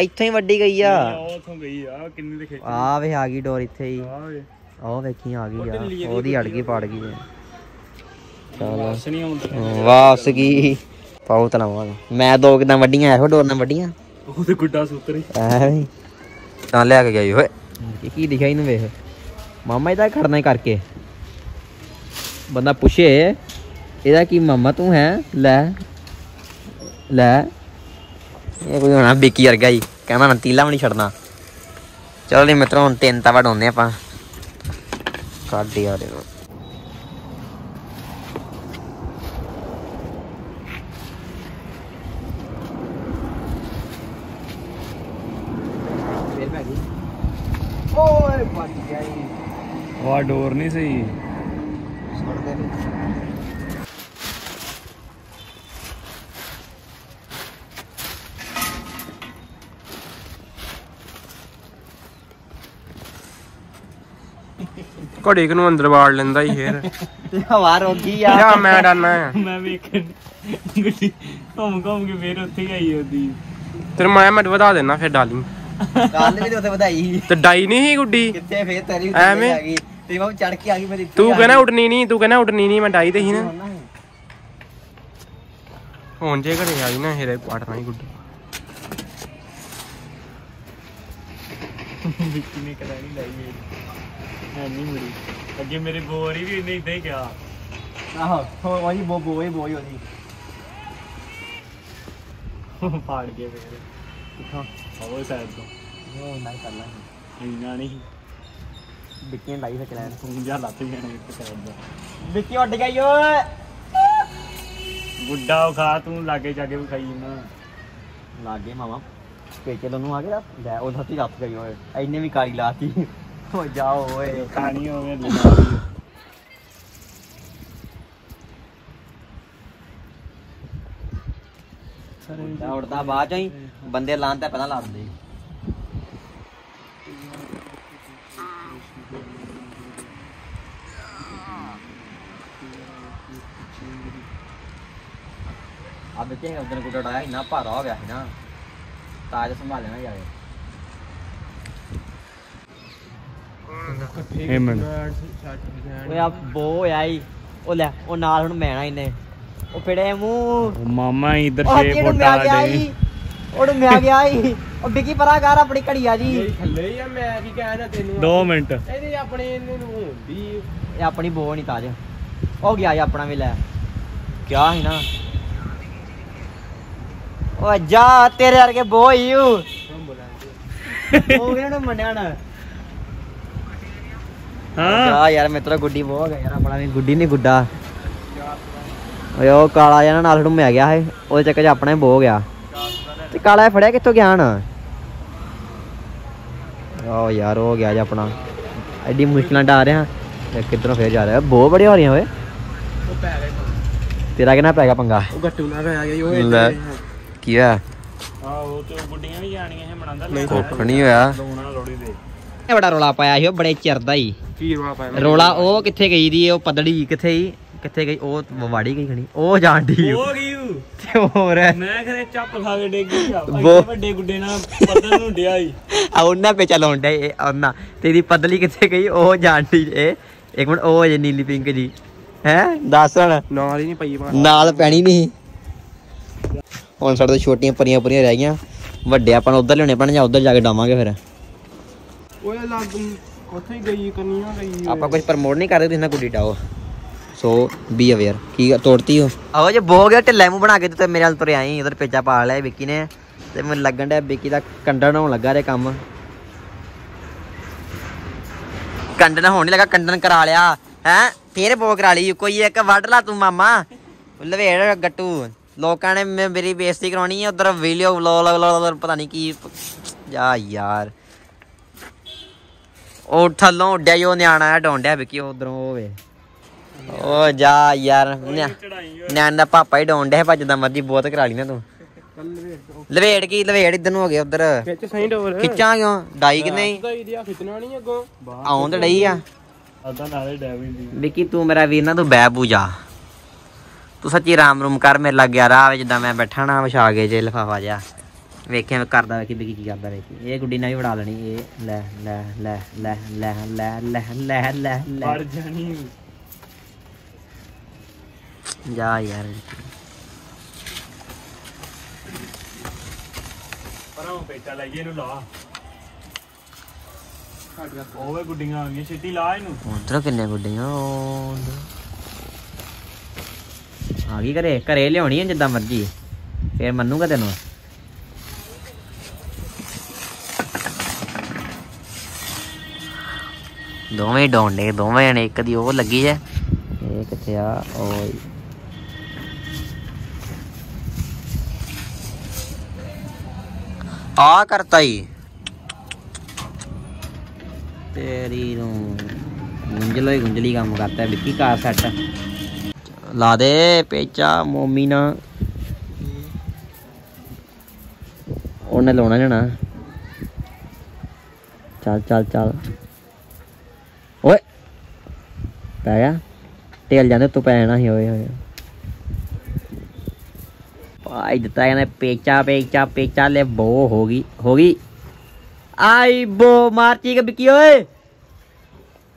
ਇੱਥੋਂ ਹੀ ਵੱਡੀ ਗਈ ਆ। ਉਹ ਉਥੋਂ ਗਈ ਆ ਕਿੰਨੀ ਦੇ ਖਿੱਚ। ਆ ਵੇ ਆ ਗਈ ਡੋਰ ਇੱਥੇ ਹੀ। ਆ ਵੇ ਉਹ ਵੇਖੀ ਆ ਗਈ ਆ। ਉਹਦੀ ਅੜ ਗਈ ਪੜ ਗਈ। ਆ ਚਲ ਵਾਪਸ ਗਈ ਪਾਉ ਤਲਾਵਾਂ ਮੈਂ ਦੋ ਕਿਦਾਂ ਵੱਡੀਆਂ ਇਹੋ ਡੋਰ ਨਾਲ ਵੱਡੀਆਂ। ਉਹ ਤੇ ਗੁੱਡਾ ਸੂਤਰੀ। ਐਵੇਂ ਤਾਂ ਲਿਆ ਕੇ ਗਈ ਓਏ। ਕੀ ਕੀ ਦਿਖਿਆ ਇਹਨੂੰ ਵੇਖ। ਮਾਮਾ ਇਹਦਾ ਖੜਨਾ ਹੀ ਕਰਕੇ। ਬੰਦਾ ਪੁੱਛੇ ਇਹਦਾ ਕੀ ਮਾਮਾ ਤੂੰ ਹੈ? ਲੈ ਲੈ। ਇਹ ਕੋਈ ਹੋਣਾ ਬਿੱਕੀ ਵਰਗਾ ਹੀ। ਕਹਿੰਦਾ ਮੈਂ ਤੀਲਾ ਵੀ ਨਹੀਂ ਛੱਡਣਾ। ਚਲੋ ਜੀ ਮਿੱਤਰੋ ਹੁਣ ਤਿੰਨ ਤਾਂ ਵਡਾਉਂਦੇ ਆਪਾਂ। ਕੱਢ ਯਾਰ ਇਹਨੂੰ। ਵਾਹ ਡੋਰ ਨਹੀਂ ਸਹੀ। ਘੜੀ ਨੂੰ ਅੰਦਰ ਵਾੜ ਲੈਂਦਾ ਹੀ ਫੇਰ। ਤੇ ਹਵਾ ਰੋਗੀ ਆ। ਜਾ ਮੈਂ ਡਾਨਾ ਮੈਂ ਵੇਖਣ ਗੁੱਡੀ ਘੁੰਮ ਘੁੰਮ ਕੇ ਫੇਰ ਉੱਥੇ ਹੀ ਆਈ ਉਹਦੀ। ਤੇਰੇ ਮੈਂ ਮੈਂ ਵਧਾ ਦੇਣਾ ਫਿਰ ਡਾਲੀ। ਕੱਲ ਵੀ ਤੇ ਉੱਥੇ ਵਧਾਈ। ਤੇ ਡਾਈ ਨਹੀਂ ਸੀ ਗੁੱਡੀ। ਕਿੱਥੇ ਫੇਰ ਤੇਰੀ ਐਵੇਂ? ਤੇ ਮੈਂ ਚੜ ਕੇ ਆ ਗਈ ਮੇਰੀ ਤੂੰ ਕਹਿੰਦਾ ਉੱਡਣੀ ਨਹੀਂ ਤੂੰ ਕਹਿੰਦਾ ਉੱਡਣੀ ਨਹੀਂ ਮੈਂ ਡਾਈ ਤੇ ਸੀ ਨਾ। ਹੁਣ ਜੇ ਘਰੇ ਆ ਗਈ ਨਾ ਹੀਰੇ ਪਾਟਣਾ ਹੀ ਗੁੱਡੀ। ਵਿੱਕੀ ਨੇ ਨਹੀਂ ਲਾਈ ਮੇਰੀ। ਮੈਂ ਨਹੀਂ ਮੁੜੀ। ਅੱਗੇ ਮੇਰੇ ਬੋਰੀ ਵੀ ਇੰਨੇ ਇਦਾਂ ਹੀ ਗਿਆ ਆਹੋ ਉਹ ਉਹਦੀ ਬੋ ਬੋ ਬੋਈ ਉਹਦੀ। ਫਾੜ ਕੇ ਫੇਰ ਕਿੱਥੋਂ? ਉਹ ਸਾਈਡ ਤੋਂ। ਉਹ ਨਹੀਂ ਕਰ ਲਾਂਗੇ ਇੰਨਾ ਨਹੀਂ। ਵਿੱਕੀ ਨੇ ਲਾਈ ਸੱਚ ਲੈਣ ਤੂੰ ਜਾ ਲੱਤ ਜਾਣਾ ਇੱਕ ਸਾਈਡ ਦਾ। ਵਿੱਕੀ ਉੱਡ ਗਈ ਓਏ। ਗੁੱਡਾ ਖਾ ਤੂੰ ਲਾਗੇ ਜਾਗੇ ਵੀ ਖਾਈ ਨਾ ਲਾਗੇ ਮਾਮਾ ਪੇਚੇ ਨੂੰ ਆ ਗਿਆ ਲੈ ਉਹ ਸੱਤੀ ਲੱਤ ਗਈ ਓਏ। ਐਨੇ ਵੀ ਕਾਲੀ ਲਾਤੀ। ਓ ਜਾਓ ਓਏ। ਖਾਣੀ ਹੋਵੇ ਤਾਂ ਉੜਦਾ ਬਾਅਦ ਚੋਂ ਹੀ ਬੰਦੇ ਲਾਣ ਤਾਂ ਪਹਿਲਾਂ ਲਾ ਦਿੰਦੇ। ਆ ਬੱਚੇ ਉਧਰ ਗੁੱਡਾ ਡਾਇਆ ਇੰਨਾ ਭਾਰਾ ਹੋ ਗਿਆ ਸੀ ਨਾ। ਤਾਜ ਸੰਭਾਲਿਆ ਨਾ ਜਾਵੇ। ਓਏ ਆ ਬੋ ਆਈ ਉਹ ਲੈ ਉਹ ਨਾਲ ਹੁਣ ਮੈਣਾ ਇਹਨੇ। ਉਹ ਫਿੜੇ ਮੂੰਹ। ਉਹ ਮਾਮਾ ਇਧਰ ਉਹ 6 ਹੱਥੀ ਨੂੰ ਫੁੱਟ ਆ ਉਹਨੂੰ ਮਿਆ ਗਿਆ ਈ ਉਹ ਬਿੱਕੀ ਪਰਾ ਕਰ ਆਪਣੀ ਘੜੀਆ ਜੀ। ਥੱਲੇ ਹੀ ਆ ਮੈਂ ਕੀ ਕਹਿਣਾ ਤੈਨੂੰ? 2 ਮਿੰਟ। ਇਹਦੇ ਆਪਣੇ ਇਹਨੂੰ ਨੂੰ ਹੁੰਦੀ। ਇਹ ਆਪਣੀ ਬੋ ਨਹੀਂ ਤਾਜ। ਉਹ ਗਿਆ ਆਪਣਾ ਵੀ ਲੈ। ਕਿਆ ਸੀ ਨਾ? ਓ ਜਾ ਤੇਰੇ ਵਰਗੇ ਬੋ ਹੀ ਉਹ ਕਿਹਨੂੰ ਮੰਨਿਆ ਨਾ। ਹਾਂ। ਯਾਰ ਮੇਤਰਾ ਗੁੱਡੀ ਬੋ ਹੋ ਗਿਆ ਯਾਰ ਆਪਣਾ ਵੀ ਗੁੱਡੀ ਨਹੀਂ ਗੁੱਡਾ। ਓਏ ਉਹ ਕਾਲਾ ਜਿਹਾ ਨਾ ਨਾਲ ਢੁੰਮਿਆ ਗਿਆ ਹੈ ਉਹਦੇ ਚੱਕਰ 'ਚ ਆਪਣਾ ਹੀ ਬੋ ਗਿਆ। ਤੇ ਕਾਲਾ ਫੜਿਆ ਕਿੱਥੋਂ ਗਿਆ ਨਾ ਓ ਯਾਰ ਹੋ ਗਿਆ ਜੀ ਆਪਣਾ। ਐਡੀ ਮੁਸ਼ਕਲਾਂ ਡਾ ਰਿਹਾ। ਤੇ ਕਿੱਧਰੋਂ ਫੇਰ ਜਾ ਰਿਹਾ? ਬਹੁਤ ਬੜੀਆਂ ਹੋ ਰਹੀਆਂ ਓਏ। ਤੇਰਾ ਕਿੰਨਾ ਪੈ ਗਿਆ ਪੰਗਾ? ਉਹ ਗੱਟੂ ਨਾਲ ਪੈ ਗਿਆ ਲੈ। ਕੀ ਹੋਇਆ ਆ ਉਹ ਤੇ ਗੁੱਡੀਆਂ ਵੀ ਜਾਣੀਆਂ ਇਹ ਬਣਾਉਂਦਾ ਨਹੀਂ ਕੁੱਖ ਨਹੀਂ ਹੋਇਆ। ਲੋਣਾ ਲੋੜੀ ਦੇ। ਇਹ ਬੜਾ ਰੋਲਾ ਪਾਇਆ ਸੀ ਉਹ ਬੜੇ ਚਿਰ ਦਾ ਹੀ। ਕੀ ਰਵਾ ਪਾਇਆ? ਰੋਲਾ ਉਹ ਕਿੱਥੇ ਗਈ ਦੀ ਉਹ ਪਦੜੀ ਕਿੱਥੇ ਹੀ ਕਿੱਥੇ ਗਈ? ਉਹ ਵਾੜੀ ਗਈ ਖਣੀ। ਉਹ ਜਾਣਦੀ ਹੋ ਗਈ। ਤੇ ਹੋਰ ਮੈਂ ਖਰੇ ਚੱਪ ਖਾ ਕੇ ਡੇਗ ਗਿਆ ਵੱਡੇ ਗੁੱਡੇ ਨਾਲ ਪੱਤਰ ਨੂੰ ਡਿਆ ਈ। ਆ ਉਹਨਾਂ ਪੇ ਚਲਾਉਣ ਡੇ ਇਹ ਉਹਨਾਂ। ਤੇਰੀ ਪਦਲੀ ਕਿੱਥੇ ਗਈ? ਉਹ ਜਾਣਦੀ ਇਹ ਇੱਕ ਮਿੰਟ ਉਹ ਜੇ ਨੀਲੀ ਪਿੰਕ ਜੀ। ਹੈ? ਦੱਸ ਹੁਣ। ਨਾਲ ਹੀ ਨਹੀਂ ਪਈ ਨਾਲ ਪੈਣੀ ਨਹੀਂ ਹੁਣ ਸਾਡੇ ਤੋਂ ਛੋਟੀਆਂ ਪਰੀਆਂ ਪਰੀਆਂ ਰਹਿ ਗਈਆਂ। ਵੱਡੇ ਆਪਾਂ ਨੂੰ ਉਧਰ ਲਿਆਉਣੇ ਪੈਣ ਜਾਂ ਉਧਰ ਜਾ ਕੇ ਡਾਵਾਂਗੇ ਫਿਰ। ਓਏ ਲੱਗ ਉੱਥੇ ਹੀ ਗਈ ਕੰਨੀਆਂ ਗਈ ਆਪਾਂ ਕੁਝ ਪ੍ਰਮੋਟ ਨਹੀਂ ਕਰਦੇ ਤੁਸੀਂ ਨਾ ਗੁੱਡੀ ਡਾਓ। ਸੋ ਬੀ ਅਵੇਅਰ ਕੀ ਤੋੜਤੀ ਹੋ ਆਹੋ ਜੇ ਬੋ ਗਿਆ ਢਿੱਲਾ ਮੂੰਹ ਬਣਾ ਕੇ ਤੇ ਮੇਰੇ ਨਾਲ ਤੁਰੇ ਆਈ ਉਧਰ ਪੇਚਾ ਪਾ ਲਿਆ ਵਿੱਕੀ ਨੇ। ਤੇ ਮੈਨੂੰ ਲੱਗਣ ਡਿਆ ਵਿੱਕੀ ਦਾ ਕੰਡਣ ਹੋਣ ਲੱਗਾ ਰੇ ਕੰਮ। ਕੰਡਣ ਹੋਣ ਨਹੀਂ ਲੱਗਾ ਕੰਡਣ ਕਰਾ ਲਿਆ। ਹੈ? ਫੇਰ ਬੋ ਕਰਾ ਲਈ ਕੋਈ ਇੱਕ ਵੱਢ ਲਾ ਤੂੰ ਮਾਮਾ। ਲਵੇੜ ਗੱਟੂ। ਲੋਕਾਂ ਨੇ ਮੇ- ਮੇਰੀ ਬੇਇੱਜ਼ਤੀ ਕਰਾਉਣੀ ਹੈ ਉਧਰ ਵੀਡੀਓ ਵਲੌਗ ਪਤਾ ਨਹੀਂ ਕੀ ਜਾ ਯਾਰ। ਉਹ ਥੱਲੋਂ ਉੱਡਿਆ ਜੋ ਨਿਆਣਾ ਆ ਡੋਂਡਿਆ ਵਿੱਕੀ ਉਧਰੋਂ ਹੋਵੇ ਓ ਜਾ ਯਾਰ ਨਿਆਣ ਦਾ ਪਾਪਾ ਹੀ ਡੋਂਡਿਆ ਭੱਜਦਾ ਮਰਜ਼ੀ ਬਹੁਤ ਕਰਾ ਲਈ ਨਾ ਤੂੰ। ਲਵੇੜ ਕੀ ਲਵੇੜ ਇਧਰ ਨੂੰ ਹੋ ਗਿਆ ਉਧਰ। ਵਿੱਚ ਸਹੀ ਡੋਰ। ਖਿੱਚਾਂ ਕਿਉਂ? ਡਾਈ ਕਿ ਨਹੀਂ? ਖਿੱਚਣਾ ਨਹੀਂ ਅੱਗੋਂ। ਆਉਂ ਤੇ ਡਈ ਆ। ਅਦਾਂ ਨਾਲੇ ਡੈਵਿਨ ਦੀ। ਵਿੱਕੀ ਤੂੰ ਮੇਰਾ ਵੀਰ ਨਾ ਤੂੰ ਬੈ ਪੂਜਾ ਤੂੰ ਸੱਚੀ ਰਾਮ ਰੂਮ ਕਰ ਮੇਰੇ ਲੱਗ ਗਿਆ ਰਾਹ ਵਿੱਚ ਜਿੱਦਾਂ ਮੈਂ ਬੈਠਾ ਨਾ ਵਿਛਾ ਕੇ ਜੇ ਲਫਾਫਾ ਜਿਹਾ ਵੇਖਿਆ ਮੈਂ ਕਰਦਾ ਵੇਖੀ ਵਿੱਕੀ ਕੀ ਕਰਦਾ ਵੇਖੀ ਇਹ ਗੁੱਡੀ ਨਾਲ ਵੀ ਵੜਾ ਲੈਣੀ ਇਹ ਲੈ ਲੈ ਲੈ ਲੈ ਲੈ ਲੈ ਲੈ ਲੈ ਲੈ ਲੈ ਮਰ ਜਾਣੀ। ਜਾ ਯਾਰ। ਪਰਾਂ ਪੇਚਾ ਲਾਈਏ ਇਹਨੂੰ ਲਾ ਓਏ ਗੁੱਡੀਆਂ ਆ ਗਈਆਂ ਛੇਤੀ ਲਾ ਇਹਨੂੰ ਉਧਰ ਕਿੰਨੇ ਗੁੱਡੀਆਂ ਉਹ। ਆ ਗਈ ਘਰੇ ਘਰੇ ਲਿਆਉਣੀ ਹੈ ਜਿੱਦਾਂ ਮਰਜ਼ੀ। ਫੇਰ ਮੰਨੂਗਾ ਤੈਨੂੰ। ਦੋਵੇਂ ਡੋਂਡੇ ਦੋਵੇਂ ਨੇ ਇੱਕ ਦੀ ਉਹ ਲੱਗੀ ਹੈ ਇਹ ਕਿੱਥੇ ਆ? ਓਏ। ਆ ਕਰਤਾ ਹੀ ਤੇਰੀ ਨੂੰ ਗੁੰਜਲੋ ਹੀ ਗੁੰਜਲੀ ਕੰਮ ਕਰਤਾ, ਵਿੱਕੀ ਕਾਰ ਸੈੱਟ। ਲਾ ਦੇ ਪੇਚਾ, ਮੋਮੀ ਨਾ। ਉਹਨੇ ਲਾਉਣਾ ਜਣਾ ਚੱਲ ਚੱਲ ਚੱਲ। ਓਏ, ਪੈ ਗਿਆ। ਤੇਲ ਜਾਂਦੇ ਤੂੰ ਪੈ ਜਾਣਾ ਸੀ, ਓਏ ਹੋਏ ਭਾਈ ਦਿੱਤਾ ਇਹਨੇ ਪੇਚਾ ਪੇਚਾ ਪੇਚਾ ਲੈ, ਬੋ ਹੋ ਗਈ ਹੋ ਗਈ। ਆਈ ਬੋ ਮਾਰਤੀ ਕਿ ਬਿੱਕੀ ਓਏ।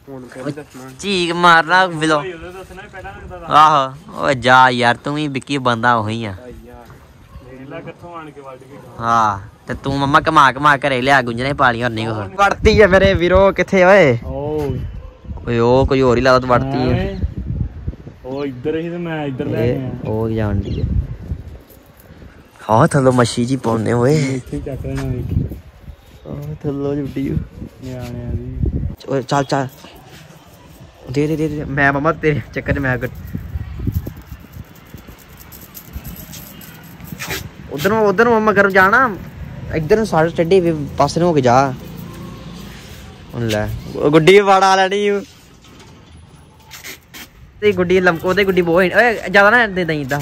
ਹੁਣ ਕਿਹੜਾ ਦੱਸਣਾ। ਚੀਕ ਮਾਰਨਾ ਵਿਲੋ ਓਏ ਉਹਦਾ ਦੱਸਣਾ ਹੀ ਪਹਿਲਾਂ ਲੱਗਦਾ ਦਾ ਆਹੋ ਓਏ ਜਾ ਯਾਰ ਤੂੰ ਵੀ ਵਿੱਕੀ ਬੰਦਾ ਉਹੀ ਆ। ਆਈ ਯਾਰ ਦੇਖ ਲੈ ਕਿੱਥੋਂ ਆਣ ਕੇ ਵੱਢ ਕੇ। ਖਾ ਹਾਂ ਤੇ ਤੂੰ ਮੰਮਾ ਕਮਾ ਕਮਾ ਘਰੇ ਲਿਆ ਗੁੰਜਨੇ ਪਾਲੀ ਹੋਰ ਨਹੀਂ ਕੋ ਵੜਤੀ ਆ ਮੇਰੇ ਵੀਰੋ ਕਿੱਥੇ ਓਏ? ਓ ਓਏ ਉਹ ਕੋਈ ਹੋਰ ਹੀ ਲੱਗਦਾ ਤੂੰ ਵੜਤੀ ਆ। ਉਹ ਇੱਧਰ ਹੀ ਤੇ ਮੈਂ ਇੱਧਰ ਲੈ ਇਹ ਗਿਆ ਉਹ ਜਾਣਦੀ ਆ। ਹਾਂ ਥੱਲੋਂ ਮੱਛੀ ਜੀ ਪਾਉਂਦੇ ਓਏ। ਇੱਥੇ ਹੀ ਚੱਕ ਲੈਣਾ ਵੇਖੀ। ਉਹ ਥੱਲੋ ਜੁੱਟੀ ਨਿਆਣਿਆਂ ਦੀ। ਓਏ ਚੱਲ ਚੱਲ। ਦੇ ਦੇ ਦੇ ਮੈਂ ਮਮਾ ਤੇਰੇ ਚੱਕਰ 'ਚ ਮੈਂ ਉਧਰ ਨੂੰ ਉਧਰ ਨੂੰ ਮਮਾ ਘਰ ਜਾਣਾ। ਇੱਧਰ ਨੂੰ ਸਾਡੇ ਟੱਡੇ ਵੀ ਪਾਸੇ ਨੂੰ ਹੋ ਕੇ ਜਾ। ਹੁਣ ਲੈ ਉਹ ਗੁੱਡੀ ਵਾੜਾ ਲੈਣੀ ਓ ਤੇ ਗੁੱਡੀ ਲਮਕੋ ਤੇ ਗੁੱਡੀ ਬੋਏ ਓਏ, ਜ਼ਿਆਦਾ ਨਾ ਦੇ ਦਈ ਇਦਾਂ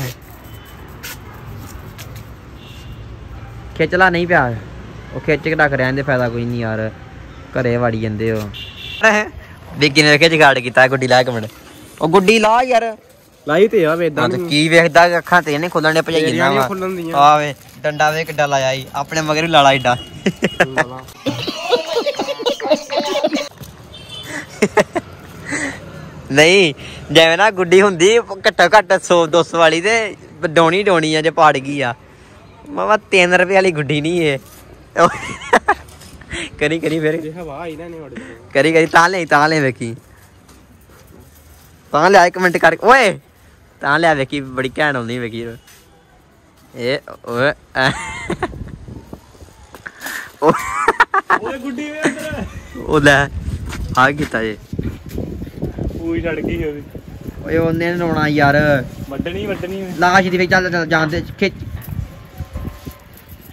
ਖਿੱਚਲਾ ਨਹੀਂ ਪਿਆ। ਉਹ ਖਿੱਚ ਕੇ ਰੱਖ ਰਿਆਂ ਦੇ ਫਾਇਦਾ ਕੋਈ ਨਹੀਂ ਯਾਰ। ਘਰੇ ਵੜੀ ਜਾਂਦੇ ਹੋ? ਵਿੱਕੀ ਨੇ ਵੇਖਿਆ ਜਗਾੜ ਕੀਤਾ ਗੁੱਡੀ ਲਾ ਇੱਕ ਮਿੰਟ। ਉਹ ਗੁੱਡੀ ਲਾ ਯਾਰ। ਲਾਈ ਤੇ ਆ ਵੇ ਇਦਾਂ ਤੇ ਕੀ ਵੇਖਦਾ ਕਿ ਅੱਖਾਂ ਤੇ ਨਹੀਂ ਖੁੱਲਣ ਦੇ ਭਜਾਈ ਨੀ ਵਾ। ਆ ਵੇ ਡੰਡਾ ਵੇ ਕਿੱਡਾ ਲਾਇਆ ਈ। ਆਪਣੇ ਮਗਰ ਵੀ ਲਾਲਾ ਏਡਾ। ਨਹੀਂ ਜਿਵੇਂ ਨਾ ਗੁੱਡੀ ਹੁੰਦੀ ਘੱਟੋ ਘੱਟ 100 200 ਵਾਲੀ ਤੇ ਡੋਣੀ ਡੋਣੀ ਆ ਜੇ ਪਾੜ ਗਈ ਆ। ਮਾਵਾ 3 ਰੁਪਏ ਵਾਲੀ ਗੁੱਡੀ ਨਹੀਂ ਏ ਕਰੀ ਕਰੀ ਫਿਰ। ਜੇ ਹਵਾ ਆਈ ਨਾ ਨੇ ਉੜ ਕਰੀ ਕਰੀ ਤਾਂ ਲੈ ਤਾਂ ਲੈ ਵੇਖੀ। ਤਾਂ ਲਿਆ ਇੱਕ ਮਿੰਟ ਕਰ ਓਏ! ਤਾਂ ਲਿਆ ਵੇਖੀ ਬੜੀ ਘੈਂਟ ਆਉਂਦੀ ਵੇਖੀ। ਇਹ ਓਏ ਓਏ ਗੁੱਡੀ ਵੇ ਅੰਦਰ ਉਹ ਲੈ ਆ ਕੀਤਾ ਜੇ? ਪੂਈ ਛੜ ਗਈ ਉਹਦੀ। ਓਏ ਉਹਨੇ ਨੀ ਰੋਣਾ ਯਾਰ। ਵੱਢਣੀ ਓਏ। ਲਾਸ਼ ਦੀ ਵੇ ਚੱਲ ਚੱਲ ਜਾਣ ਦੇ ਖਿੱਚ।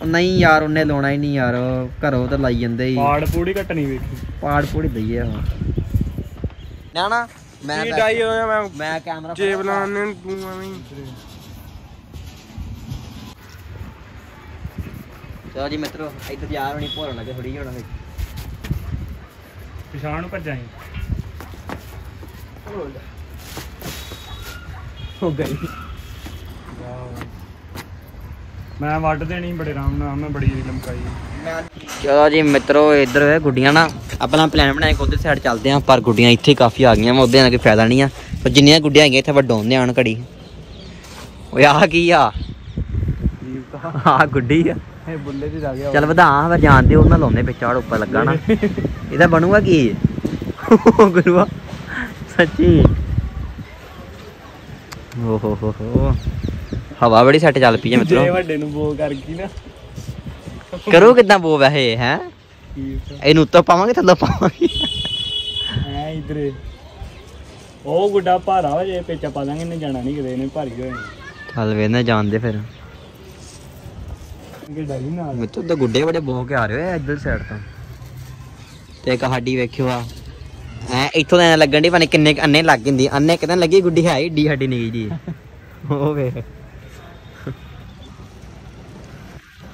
ਨਹੀਂ ਯਾਰ ਉਹਨੇ ਲਾਉਣਾ ਹੀ ਨਹੀਂ ਯਾਰ। ਘਰੋਂ ਤਾਂ ਲਾਈ ਜਾਂਦੇ ਹੀ। ਪਾੜ ਪੂੜੀ ਘਟਣੀ ਵੇਖੀ। ਪਾੜ ਪੂੜੀ ਦਈਏ ਹੁਣ ਨਾ ਨਾ ਮੈਂ ਕੀ ਡਾਈ ਹੋਇਆ ਮੈਂ? ਮੈਂ ਕੈਮਰਾ ਜੇਬ ਲਾਣੇ ਤੂੰ ਐਵੇਂ ਹੀ। ਚਲੋ ਜੀ ਮਿੱਤਰੋ ਇੱਧਰ ਤਿਆਰ ਹੋਣੀ ਭੋਰਨ ਲੱਗੇ ਥੋੜੀ ਹੋਣਾ ਵਿੱਚ। ਪਿਛਾਣ ਨੂੰ ਭੱਜਾਂ ਹੋ ਗਈ। ਮੈਂ ਵੱਢ ਦੇਣੀ ਬੜੇ ਆਰਾਮ ਨਾਲ ਮੈਂ ਬੜੀ ਲਮਕਾਈ। ਚਲੋ ਜੀ ਮਿੱਤਰੋ ਇੱਧਰ ਹੈ ਗੁੱਡੀਆਂ ਨਾ। ਆਪਣਾ ਪਲਾਨ ਬਣਾਇਆ ਕਿ ਉਧਰ ਸਾਈਡ ਚੱਲਦੇ ਆਂ ਪਰ ਗੁੱਡੀਆਂ ਇੱਥੇ ਕਾਫੀ ਆ ਗਈਆਂ ਵਾ ਉਹਦੇ ਨਾਲ ਕੋਈ ਫਾਇਦਾ ਨਹੀਂ ਆ। ਪਰ ਜਿੰਨੀਆਂ ਗੁੱਡੀਆਂ ਹੈਗੀਆਂ ਇੱਥੇ ਵਡਾਉਂਦੇ ਆਣ ਘੜੀ। ਓਏ ਆ ਕੀ ਆ? ਆ ਗੁੱਡੀ ਆ। ਇਹ ਬੁੱਲੇ ਦੀ ਰਹਿ ਗਿਆ ਚੱਲ ਵਧਾ ਫਿਰ ਜਾਣਦੇ ਉਹਨਾਂ ਲਾਉਂਦੇ ਵਿੱਚ ਆੜ ਉੱਪਰ ਲੱਗਾ ਨਾ। ਇਹਦਾ ਬਣੂਗਾ ਕੀ? ਗੁਰੂਆ ਸੱਚੀ। ਓ ਹੋ ਹੋ ਹੋ। ਹਵਾ ਬੜੀ ਸੈੱਟ ਚੱਲ ਪਈ ਹੈ ਜੇ ਮਿੱਤਰੋ ਵੱਡੇ ਨੂੰ ਬੋ ਕਰ ਗਈ ਨਾ। ਕਰੋ ਕਿਦਾਂ ਬੋ ਵੈਸੇ ਹੈ? ਇਹਨੂੰ ਉੱਤੋਂ ਪਾਵਾਂਗੇ ਥੱਲੇ ਪਾਵਾਂਗੇ। ਐ ਇਧਰੇ। ਉਹ ਗੁੱਡਾ ਭਾਰਾ ਹੋ ਜੇ ਪੇਚਾ ਪਾ ਦਾਂਗੇ ਇਹਨੇ ਜਾਣਾ ਨਹੀਂ ਕਿਤੇ ਇਹਨੇ ਭਾਰੀ ਹੋਏ ਚੱਲ ਵੇਨੇ ਜਾਣਦੇ ਫਿਰ। ਮਿੱਤਰ ਤਾਂ ਗੁੱਡੇ ਬੜੇ ਬੋ ਕੇ ਆ ਰਹੇ ਹੋਏ ਇੱਧਰ ਸਾਈਡ ਤੋਂ। ਤੇ ਇੱਕ ਸਾਡੀ ਵੇਖਿਓ ਆ। ਐ ਇੱਥੋਂ ਤਾਂ ਲੱਗਣ ਦੀ ਪਾਣੀ ਕਿੰਨੇ ਅੰਨੇ ਲੱਗ ਜਾਂਦੀ ਅੰਨੇ ਕਿਦਾਂ ਲੱਗੀ ਗੁੱਡੀ ਹੈ ਏਡੀ ਸਾਡੀ ਨਹੀਂ ਜੀ ਉਹ ਵੇ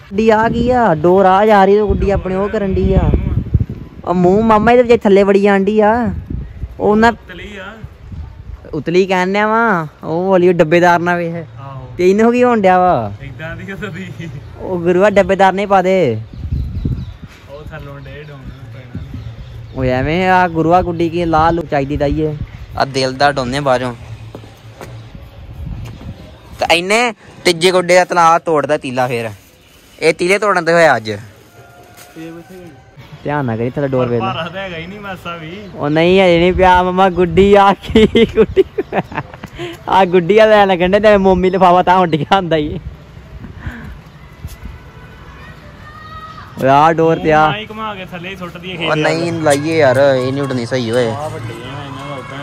ਗੁੱਡੀ ਆ ਗਈ ਆ ਡੋਰ ਆ ਜਾ ਰਹੀ ਤੇ ਗੁੱਡੀ ਆਪਣੀ ਉਹ ਕਰਨ ਦੀ ਆ। ਉਹ ਮੂੰਹ ਮਾਮਾ ਇਹਦੇ ਵਿੱਚ ਥੱਲੇ ਵੜੀ ਜਾਂਦੀ ਆ। ਉਹ ਨਾ ਤਲੀ ਆ। ਉਤਲੀ ਕਹਿੰਦੇ ਵਾ ਉਹ ਵਾਲੀ ਡੱਬੇਦਾਰ ਨਾ ਵੇਖ। ਤੇ ਇਹਨੂੰ ਕੀ ਹੋਣ ਡਿਆ ਵਾ? ਇਦਾਂ ਦੀ ਕਸਦੀ ਉਹ ਗੁਰੂਆ ਡੱਬੇਦਾਰ ਨਹੀਂ ਪਾ ਦੇ। ਉਹ ਥੱਲੋਂ ਡੇ ਡੋਂ ਪੈਣਾ। ਉਹ ਐਵੇਂ ਆ ਗੁਰੂਆ ਗੁੱਡੀ ਕੀ ਲਾ ਲੂ ਚਾਹੀਦੀ ਦਈਏ ਆ ਦਿਲ ਦਾ ਡੋਨੇ ਬਾਜੋਂ ਤੇ ਇੰਨੇ ਤੀਜੇ ਗੁੱਡੇ ਦਾ ਤਲਾ ਤੋੜਦਾ ਤੀਲਾ ਫੇਰ। ਇਹ ਤੀਲੇ ਤੋੜਨ ਤੇ ਹੋਇਆ ਅੱਜ। ਧਿਆਨ ਨਾ ਕਰੀ ਥੱਲੇ ਡੋਰ ਵੇਲ ਭਾਰਾ ਤਾਂ ਹੈਗਾ ਹੀ ਨਹੀਂ ਮਾਸਾ ਵੀ। ਉਹ ਨਹੀਂ ਹਜੇ ਨਹੀਂ ਪਿਆ ਮਮਾ ਗੁੱਡੀ ਆ ਕੀ ਗੁੱਡੀ। ਆ ਗੁੱਡੀ ਆ ਲੈ ਲੱਗਣ ਦੇ ਤੇ ਮੋਮੀ ਲਫਾਵਾ ਤਾਂ ਉੱਡ ਗਿਆ ਹੁੰਦਾ ਹੀ। ਓਏ ਆ ਡੋਰ ਤੇ ਆ। ਮਾਈ ਘੁਮਾ ਕੇ ਥੱਲੇ ਹੀ ਸੁੱਟਦੀ ਹੈ ਉਹ ਨਹੀਂ ਲਾਈਏ ਯਾਰ ਇਹ ਨਹੀਂ ਉੱਡਣੀ ਸਹੀ ਓਏ। ਆ ਵੱਡੇ ਆ ਇਹਨਾਂ ਦਾ ਉਦਾਂ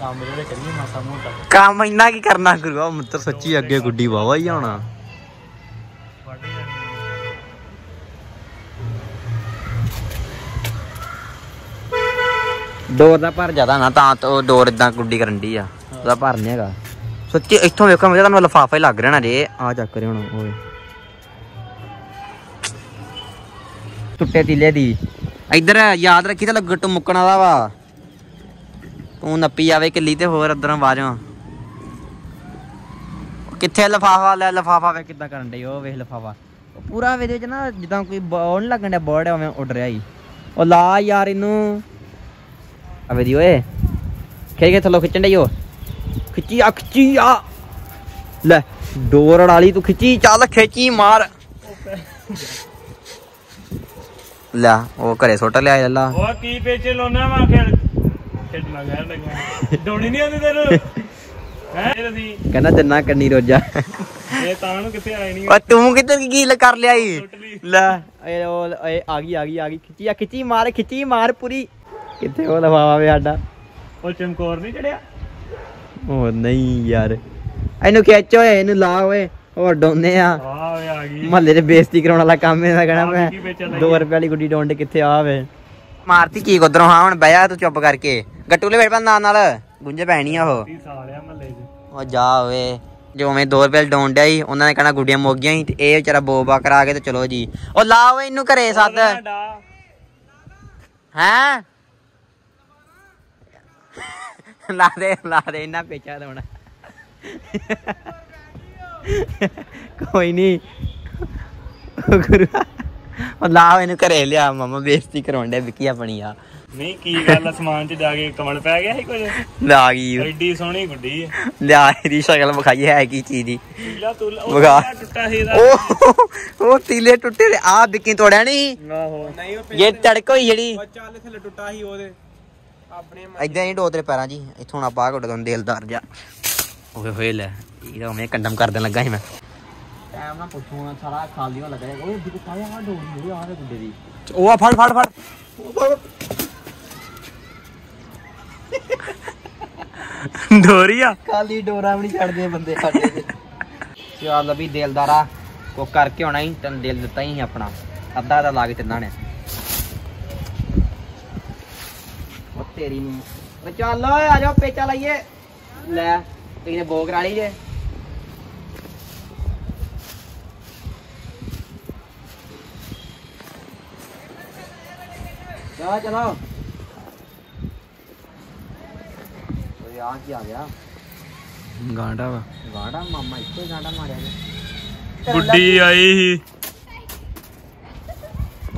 ਕੰਮ ਜਿਹੜੇ ਕਰੀਏ ਮਾਸਾ ਮੋਟਾ। ਕੰਮ ਇੰਨਾ ਕੀ ਕਰਨਾ ਗੁਰੂਆ ਮਿੱਤਰ ਸੱਚੀ ਅੱਗੇ ਗੁੱਡੀ ਵਾਵਾ ਹੀ ਆਉਣਾ ਡੋਰ ਦਾ ਭਰ ਜ਼ਿਆਦਾ ਨਾ, ਤਾਂ ਉਹ ਡੋਰ ਇਦਾਂ ਗੁੱਡੀ ਕਰਨ ਦੀ ਆ। ਉਹਦਾ ਭਰ ਨਹੀਂ ਹੈਗਾ। ਸੱਚੀ ਇੱਥੋਂ ਵੇਖੋ, ਮੈਂ ਤੁਹਾਨੂੰ ਲਫਾਫਾ ਹੀ ਲੱਗ ਰਿਹਾ ਨਾ ਜੇ ਆ ਚੱਕ ਰਿਹਾ ਹੁਣ, ਓਏ। ਟੁੱਟੇ ਤੀਲੇ ਦੀ। ਇੱਧਰ ਯਾਦ ਰੱਖੀ ਤੇ ਗੱਟ ਮੁੱਕਣਾ ਦਾ ਵਾ। ਤੂੰ ਨੱਪੀ ਜਾਵੇ ਕਿੱਲੀ ਤੇ ਹੋਰ ਉਧਰੋਂ ਬਾਜੋਂ ਕਿੱਥੇ ਲਫਾਫਾ, ਲੈ ਲਫਾਫਾ ਵੇ ਕਿੱਦਾਂ ਕਰਨ ਡਈ, ਉਹ ਵੇਖ ਲਫਾਫਾ। ਪੂਰਾ ਵੇ ਚ ਨਾ ਜਿੱਦਾਂ ਕੋਈ ਬੋਲ ਨਹੀਂ ਲੱਗਣ ਡਿਆ ਬਰਡ ਐਵੇਂ ਉੱਡ ਰਿਹਾ ਈ। ਉਹ ਲਾ ਯਾਰ ਇਹਨੂੰ। ਅਵੇ ਦੀ ਓਏ ਖਿੱਚ ਕੇ ਥੱਲੋਂ ਖਿੱਚਣ ਡਈ ਓ ਖਿੱਚੀ ਆ ਖਿੱਚੀ ਆ ਲੈ ਡੋਰ ਵਾਲੀ ਤੂੰ ਖਿੱਚੀ ਚੱਲ ਖਿੱਚੀ ਮਾਰ ਲੈ ਉਹ ਘਰੇ ਸੁੱਟ ਲਿਆ ਲੱਲਾ ਉਹ ਕੀ ਪੇਚੇ ਲਾਉਣਾ ਵਾ ਖੇਡ ਖੇਡਣਾ ਗੈਰ ਲੱਗਾ ਡੋਣੀ ਨਹੀਂ ਆਉਂਦੀ ਤੈਨੂੰ ਹੈ ਕਹਿੰਦਾ ਦਿਨਾ ਕੰਨੀ ਰੋਜਾ ਇਹ ਤਾਂ ਨੂੰ ਕਿੱਥੇ ਆਏ ਨਹੀਂ ਓ ਤੂੰ ਕਿੱਧਰ ਕੀ ਕਰ ਲਿਆ ਈ ਲੈ ਏ ਉਹ ਏ ਆ ਗਈ ਆ ਗਈ ਆ ਗਈ ਖਿੱਚੀ ਆ ਖਿੱਚੀ ਮਾਰ ਖਿੱਚੀ ਮਾਰ ਪੂਰੀ ਕਿੱਥੇ ਉਹ ਲਫਾਵਾ ਵੇ ਸਾਡਾ। ਉਹ ਚਮਕੌਰ ਨਹੀਂ ਚੜਿਆ? ਉਹ ਨਹੀਂ ਯਾਰ। ਇਹਨੂੰ ਖਿੱਚ ਓਏ ਇਹਨੂੰ ਲਾ ਓਏ। ਹੋਰ ਡੋਨੇ ਆ। ਆ ਵੇ ਆ ਗਈ। ਮਹੱਲੇ ਦੇ ਬੇਇੱਜ਼ਤੀ ਕਰਾਉਣ ਵਾਲਾ ਕੰਮ ਇਹਦਾ ਕਹਿਣਾ ਮੈਂ। ਕੀ ਵੇਚਣ ਲੱਗੀ? 2 ਰੁਪਏ ਵਾਲੀ ਗੁੱਡੀ ਡੋਂਡ ਕਿੱਥੇ ਆਵੇ ਮਾਰਤੀ ਕੀ ਉਧਰੋਂ ਹਾਂ ਹੁਣ ਬਹਿ ਜਾ ਤੂੰ ਚੁੱਪ ਕਰਕੇ। ਗੱਟੂ ਲੈ ਬੈਠ ਨਾਲ ਨਾਲ। ਗੁੰਜੇ ਪੈਣੀ ਆ ਉਹ। 30 ਸਾਲ ਆ ਮਹੱਲੇ 'ਚ। ਉਹ ਜਾ ਓਏ। ਜਿਵੇਂ 2 ਰੁਪਏ ਡੋਂਡ ਡਿਆ ਸੀ ਉਹਨਾਂ ਨੇ ਕਹਿਣਾ ਗੁੱਡੀਆਂ ਮੁੱਕ ਗਈਆਂ ਸੀ ਤੇ ਇਹ ਵਿਚਾਰਾ ਬੋਬਾ ਕਰਾ ਕੇ ਤੇ ਚਲੋ ਜੀ। ਉਹ ਲਾ ਓਏ ਇਹਨੂੰ ਘਰੇ ਸੱਦ। ਹੈਂ? ਲਾ ਦੇ ਲਾ ਦੇ ਇਹਨਾਂ ਪੇਚਾ ਲਾਉਣਾ। ਕੋਈ ਨਹੀਂ ਗੁਰੂ ਉਹ ਲਾ ਇਹਨੂੰ ਘਰੇ ਲਿਆ ਮਮਾ ਬੇਇੱਜ਼ਤੀ ਕਰਾਉਣ ਦੇ ਵਿੱਕੀ ਆਪਣੀ ਆ। ਨਹੀਂ ਕੀ ਗੱਲ ਅਸਮਾਨ 'ਚ ਜਾ ਕੇ ਕਮਲ ਪੈ ਗਿਆ ਸੀ ਕੁਝ? ਲਾ ਗਈ। ਐਡੀ ਸੋਹਣੀ ਗੁੱਡੀ ਹੈ ਲਿਆ ਇਹਦੀ ਸ਼ਕਲ ਵਿਖਾਈ ਹੈ ਕੀ ਚੀਜ਼ ਦੀ। ਪੀਲਾ ਤੂੰ ਉਹ ਟੁੱਟਾ ਸੀ ਇਹਦਾ। ਉਹ ਉਹ ਤੀਲੇ ਟੁੱਟੇ ਆ ਵਿੱਕੀ ਤੋੜਿਆ ਨਹੀਂ ਆਹੋ ਨਹੀਂ ਉਹ ਇਹ ਤੜਕ ਹੋਈ ਜਿਹੜੀ। ਚੱਲ ਥੱਲੇ ਟੁੱਟਾ ਸੀ ਉਹਦੇ। ਇਦਾਂ ਨਹੀਂ ਡੋ ਤੇਰੇ ਪੈਰਾਂ ਜੀ ਇੱਥੋਂ ਨਾ ਪਾ ਘੁੱਟ ਤੋਂ ਦਿਲਦਾਰ ਜਾ ਓਏ ਹੋਏ ਲੈ ਇਹਦਾ ਮੈਂ ਕੰਡਮ ਕਰ ਦੇਣ ਲੱਗਾ ਸੀ ਮੈਂ। ਟਾਈਮ ਨਾਲ ਪੁੱਛੂਗਾ ਸਾਰਾ ਖਾਲੀ ਹੋ ਲੱਗਾ ਓਏ ਬਿਕ ਕਾਇਆ ਆ? ਡੋਰ ਮੇਰੇ ਆ ਦੇ ਗੁੱਡੇ ਦੀ। ਉਹ ਆ ਫੜ ਫੜ ਫੜ। ਦੋਰੀਆ ਖਾਲੀ ਡੋਰਾ ਵੀ ਨਹੀਂ ਛੱਡਦੇ ਬੰਦੇ ਸਾਡੇ ਤੇ। ਚੱਲ ਵੀ ਦਿਲਦਾਰਾ ਕੋ ਕਰਕੇ ਹੋਣਾ ਹੀ ਤੈਨੂੰ ਦਿਲ ਦਿੱਤਾ ਹੀ ਆਪਣਾ। ਅੱਧਾ ਅੱਧਾ ਲਾ ਕੇ ਤਿੰਨਾਂ ਨੇ। ਉਹ ਤੇਰੀ ਨੂੰ। ਓ ਚੱਲ ਓਏ ਆ ਜਾਓ ਪੇਚਾ ਲਾਈਏ। ਲੈ ਤੁਸੀਂ ਬੋਗ ਕਰਾ ਲਈ ਜੇ। ਚਲੋ ਚਲੋ। ਓਏ ਆ ਕੀ ਆ ਗਿਆ? ਗਾਂਡਾ ਵਾ। ਗਾੜਾ ਮਾਮਾ ਇੱਥੇ ਗਾੜਾ ਮਾਰਿਆ ਨੇ ਗੁੱਡੀ ਆਈ ਸੀ।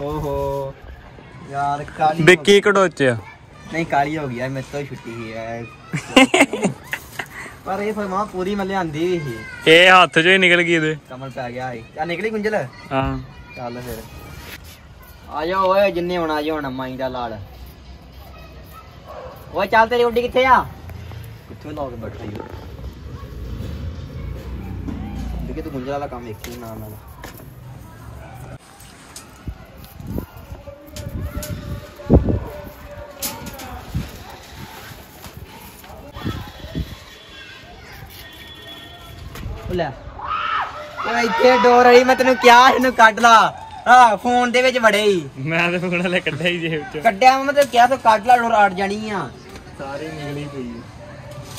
ਓਹੋ ਯਾਰ ਕਾਲੀ ਵਿੱਕੀ ਕਢੋਚਿਆ। ਨਹੀਂ ਕਾਲੀ ਹੋ ਗਈ ਯਾਰ ਮੇਰੇ ਤੋਂ ਛੁੱਟੀ ਹੀ ਹੈ ਪਰ ਇਹ ਫਰਮਾ ਪੂਰੀ ਮੈਂ ਲਿਆਂਦੀ ਵੀ ਸੀ। ਇਹ ਹੱਥ 'ਚੋਂ ਹੀ ਨਿਕਲ ਗਈ ਇਹਦੇ। ਕਮਲ ਪੈ ਗਿਆ ਸੀ। ਆ ਨਿਕਲੀ ਗੁੰਝਲ ਹਾਂ। ਚੱਲ ਫਿਰ। ਆ ਜਾ ਓਏ ਜਿੰਨੇ ਹੋਣਾ ਆ ਜਾ ਹੁਣ ਮਾਈ ਦਾ ਲਾਲ। ਓਏ ਚੱਲ ਤੇਰੀ ਉੱਡੀ ਕਿੱਥੇ ਆ? ਕਿੱਥੇ ਲਾ ਕੇ ਬੈਠਾ ਹੀ ਦੇਖੇ ਤੂੰ ਗੁੰਝਲ ਵਾਲਾ ਕੰਮ ਵੇਖੀ ਨਾਲ ਨਾਲ ਲੈ। ਓਏ ਇੱਥੇ ਡੋਰ ਵਾਲੀ ਮੈਂ ਤੈਨੂੰ ਕਿਹਾ ਇਹਨੂੰ ਕੱਢ ਲਾ। ਆ ਫੋਨ ਦੇ ਵਿੱਚ ਵੜੇ ਹੀ। ਮੈਂ ਤੇ ਫੋਨ ਲੈ ਕੱਢਿਆ ਹੀ ਜੇਬ 'ਚ। ਕੱਢਿਆ ਮੈਂ ਤੈਨੂੰ ਕਿਹਾ ਤੂੰ ਕੱਢ ਲਾ ਡੋਰ ਅੜ ਜਾਣੀ ਆ। ਸਾਰੀ ਨਿਕਲੀ ਪਈ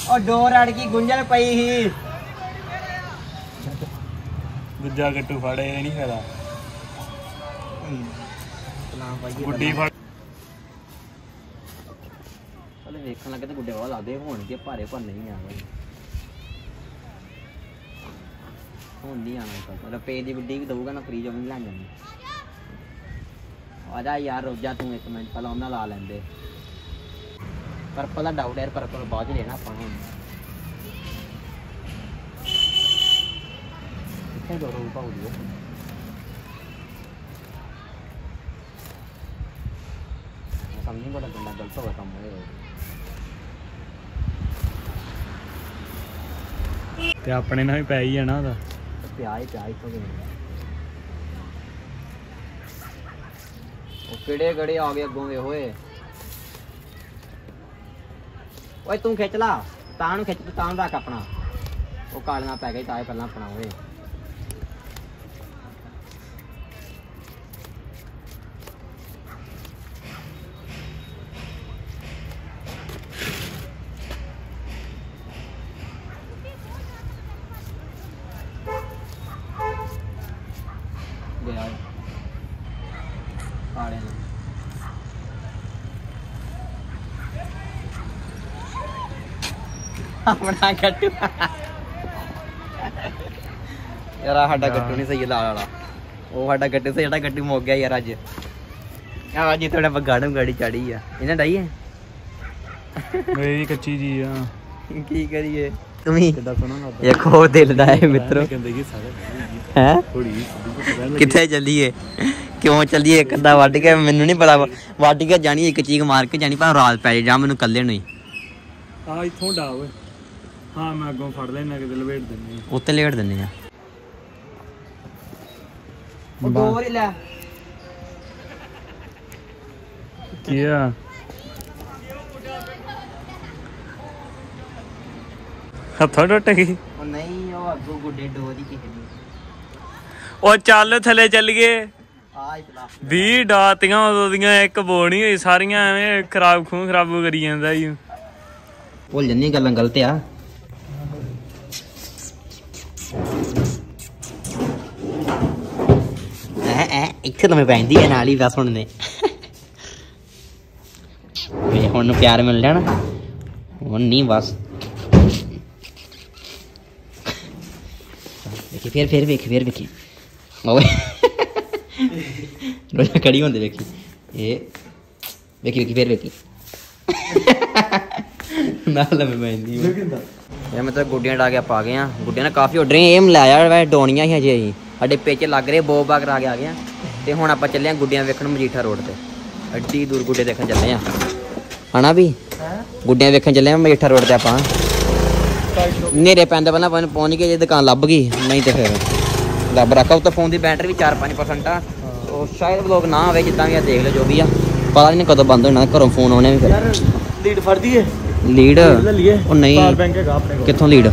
ਉਹ ਡੋਰ ਅੜ ਗਈ ਗੁੰਝਲ ਪਈ ਸੀ। ਦੂਜਾ ਗੱਟੂ ਫੜੇ ਇਹ ਨਹੀਂ ਫਾਇਦਾ ਨਾ ਭਾਈ ਗੁੱਡੀ ਫੜ। ਚਲ ਵੇਖਣ ਲੱਗੇ ਤੇ ਗੁੱਡੇ ਵਾਲਾ ਲਾਦੇ ਹੋਣਗੇ ਭਾਰੇ ਪਰ ਨਹੀਂ ਆ। ਬਾਈ ਹੁਣ ਨਹੀਂ ਆਣਾ ਤਾਂ ਰੁਪਏ ਦੀ ਗੁੱਡੀ ਵੀ ਦਊਗਾ ਨਾ ਫ੍ਰੀ ਜੋ ਵੀ ਲੈ ਜਾਂਦੇ ਆ ਜਾ ਯਾਰ ਰੁਕ ਜਾ ਤੂੰ ਇੱਕ ਮਿੰਟ ਪਹਿਲਾਂ ਉਹਨਾਂ ਲਾ ਲੈਂਦੇ ਪਰਪਲ ਦਾ ਡਾਊਟ ਹੈ ਪਰਪਲ ਬਾਅਦ ਚ ਲੈਣਾ ਆਪਾਂ ਹੁਣ ਕਿੱਥੇ ਦੋ ਰੋ ਪਾਉ ਦਿਓ ਸਮਝ ਨਹੀਂ ਬੜਾ ਗੰਦਾ ਗਲਤ ਹੋ ਗਿਆ ਕੰਮ ਹੋਇਆ ਤੇ ਆਪਣੇ ਨਾਲ ਵੀ ਪੈ ਹੀ ਜਾਣਾ ਉਹਦਾ। ਪਿਆ ਹੀ ਤੋਂ ਉਹ ਕਿਹੜੇ ਕਿਹੜੇ ਆ ਗਏ ਅੱਗੋਂ ਵੇ ਹੋਏ। ਓਏ ਤੂੰ ਖਿੱਚ ਲਾ, ਤਾਂ ਨੂੰ ਖਿੱਚ, ਤੂੰ ਤਾਂ ਨੂੰ ਰੱਖ ਆਪਣਾ। ਉਹ ਕਾਲਣਾ ਪੈ ਗਈ ਤਾਂ ਪਹਿਲਾਂ ਆਪਣਾ ਹੋਏ ਗਿਆ ਕਾਲੇ ਨੇ ਆਪਣਾ ਗੱਟੂ ਯਾਰ ਆਹ ਸਾਡਾ ਗੱਟੂ ਨਹੀਂ ਸਹੀ ਲਾਲ ਵਾਲਾ। ਉਹ ਸਾਡਾ ਗੱਟੂ ਸਹੀ ਜਿਹੜਾ ਗੱਟੂ ਮੁੱਕ ਗਿਆ ਯਾਰ ਅੱਜ। ਆ ਜੀ ਤੁਹਾਡਾ ਬਗਾੜਮ ਗਾੜੀ ਚੜੀ ਆ। ਇਹਨਾਂ ਡਾਈ ਹੈ ਮੇਰੀ ਕੱਚੀ ਜੀ ਆ। ਕੀ ਕਰੀਏ? ਤੁਮੀ ਇਹ ਖੋ ਦਿਲ ਦਾ ਹੈ ਮਿੱਤਰੋ। ਹੈ? ਕਿੱਥੇ ਚੱਲੀਏ? ਕਿਉਂ ਚੱਲੀਏ? ਇੱਕ ਅੱਧਾ ਵੱਢ ਕੇ ਮੈਨੂੰ ਨਹੀਂ ਪਤਾ। ਵੱਢ ਕੇ ਜਾਣੀ ਇੱਕ ਚੀਕ ਮਾਰ ਕੇ ਜਾਣੀ ਭਾਵੇਂ ਰਾਤ ਪੈ ਜਾਂ ਮੈਨੂੰ ਕੱਲੇ ਨੂੰ ਹੀ। ਆ ਇੱਥੋਂ ਡਾ ਓਏ। ਹਾਂ ਮੈਂ ਅੱਗੋਂ ਫੜ ਲੈਣਾ ਕਿਤੇ ਲਵੇਟ ਦਿੰਨੀ ਉੱਤੇ ਲੇਟ ਦਿੰਨੇ ਆ। ਉਹ ਦੋ ਵਾਰੀ ਲੈ। ਕੀ ਆ? ਹੱਥੋਂ ਟੁੱਟ ਗਈ। ਉਹ ਨਹੀਂ ਉਹ ਅੱਗੋਂ ਗੁੱਡੇ ਡੋ ਦੀ ਕਿਸੇ ਦੀ। ਉਹ ਚੱਲ ਥੱਲੇ ਚੱਲੀਏ। 20 ਡਾਤੀਆਂ ਉਦੋਂ ਦੀਆਂ ਇੱਕ ਬੋਣੀ ਹੋਈ ਸਾਰੀਆਂ ਐਵੇਂ ਖਰਾਬ ਖੂਹ ਖਰਾਬੂ ਕਰੀ ਜਾਂਦਾ ਈ। ਭੁੱਲ ਜੰਨੀ ਗੱਲਾਂ ਗਲਤ ਆ। ਐ ਐ ਇੱਥੇ ਤਾਂ ਮੈਂ ਪੈਂਦੀ ਆ ਨਾਲ ਹੀ ਬਸ ਹੁਣ ਨੇ ਵੇ ਹੁਣ ਨੂੰ ਪਿਆਰ ਮਿਲ ਜਾਣਾ। ਹੁਣ ਨਹੀਂ ਬਸ। ਵੇਖੀ ਫੇਰ ਫੇਰ ਵੇਖੀ ਫੇਰ ਵੇਖੀ। ਓਏ। ਰੋਜ਼ਾ ਕੜੀ ਹੁੰਦੇ ਵੇਖੀ। ਇਹ। ਵੇਖੀ ਵੇਖੀ ਫੇਰ ਵੇਖੀ। ਨਾਲ ਮੈਂ ਪੈਂਦੀ ਇਹ ਮੈਂ ਤਾਂ ਗੁੱਡੀਆਂ ਡਾ ਕੇ ਆਪਾਂ ਆ ਗਏ ਆ ਗੁੱਡੀਆਂ ਨਾਲ ਕਾਫੀ ਆਰਡਰ ਏਮ ਲਾਇਆ ਵੈ ਡੋਣੀਆਂ ਹੀ ਹਜੇ ਅਸੀਂ ਸਾਡੇ ਪੇਚੇ ਲੱਗ ਰਹੇ ਬੋ ਬਾ ਕਰਾ ਕੇ ਆ ਗਏ ਆ ਤੇ ਹੁਣ ਆਪਾਂ ਚੱਲੇ ਆ ਗੁੱਡੀਆਂ ਵੇਖਣ ਮਜੀਠਾ ਰੋਡ ਤੇ। ਅੱਡੀ ਦੂਰ ਗੁੱਡੇ ਦੇਖਣ ਚੱਲੇ ਆ ਹਨਾ ਵੀ? ਗੁੱਡੀਆਂ ਵੇਖਣ ਚੱਲੇ ਆ ਮਜੀਠਾ ਰੋਡ ਤੇ ਆਪਾਂ। ਨੇਰੇ ਪੈਂਦਾ ਪਹਿਲਾਂ ਆਪਾਂ ਨੂੰ ਪਹੁੰਚ ਗਏ ਜੇ ਦੁਕਾਨ ਲੱਭ ਗਈ ਨਹੀਂ ਤੇ ਫਿਰ ਲੱਭ ਰੱਖਾ। ਉਹ ਤਾਂ ਫੋਨ ਦੀ ਬੈਟਰੀ ਵੀ 4-5% ਆ। ਉਹ ਸ਼ਾਇਦ ਵਲੋਗ ਨਾ ਆਵੇ ਜਿੱਦਾਂ ਵੀ ਆ ਦੇਖ ਲਓ ਜੋ ਵੀ ਆ। ਪਤਾ ਨਹੀਂ ਕਦੋਂ ਬੰਦ ਹੋਣਾ ਘਰੋਂ ਫੋਨ ਆਉਣੇ ਵੀ ਫਿਰ। ਲੀਡ ਫੜਦੀ ਏ। ਲੀਡ? ਉਹ ਨਹੀਂ। ਕਿੱਥੋਂ ਲੀਡ?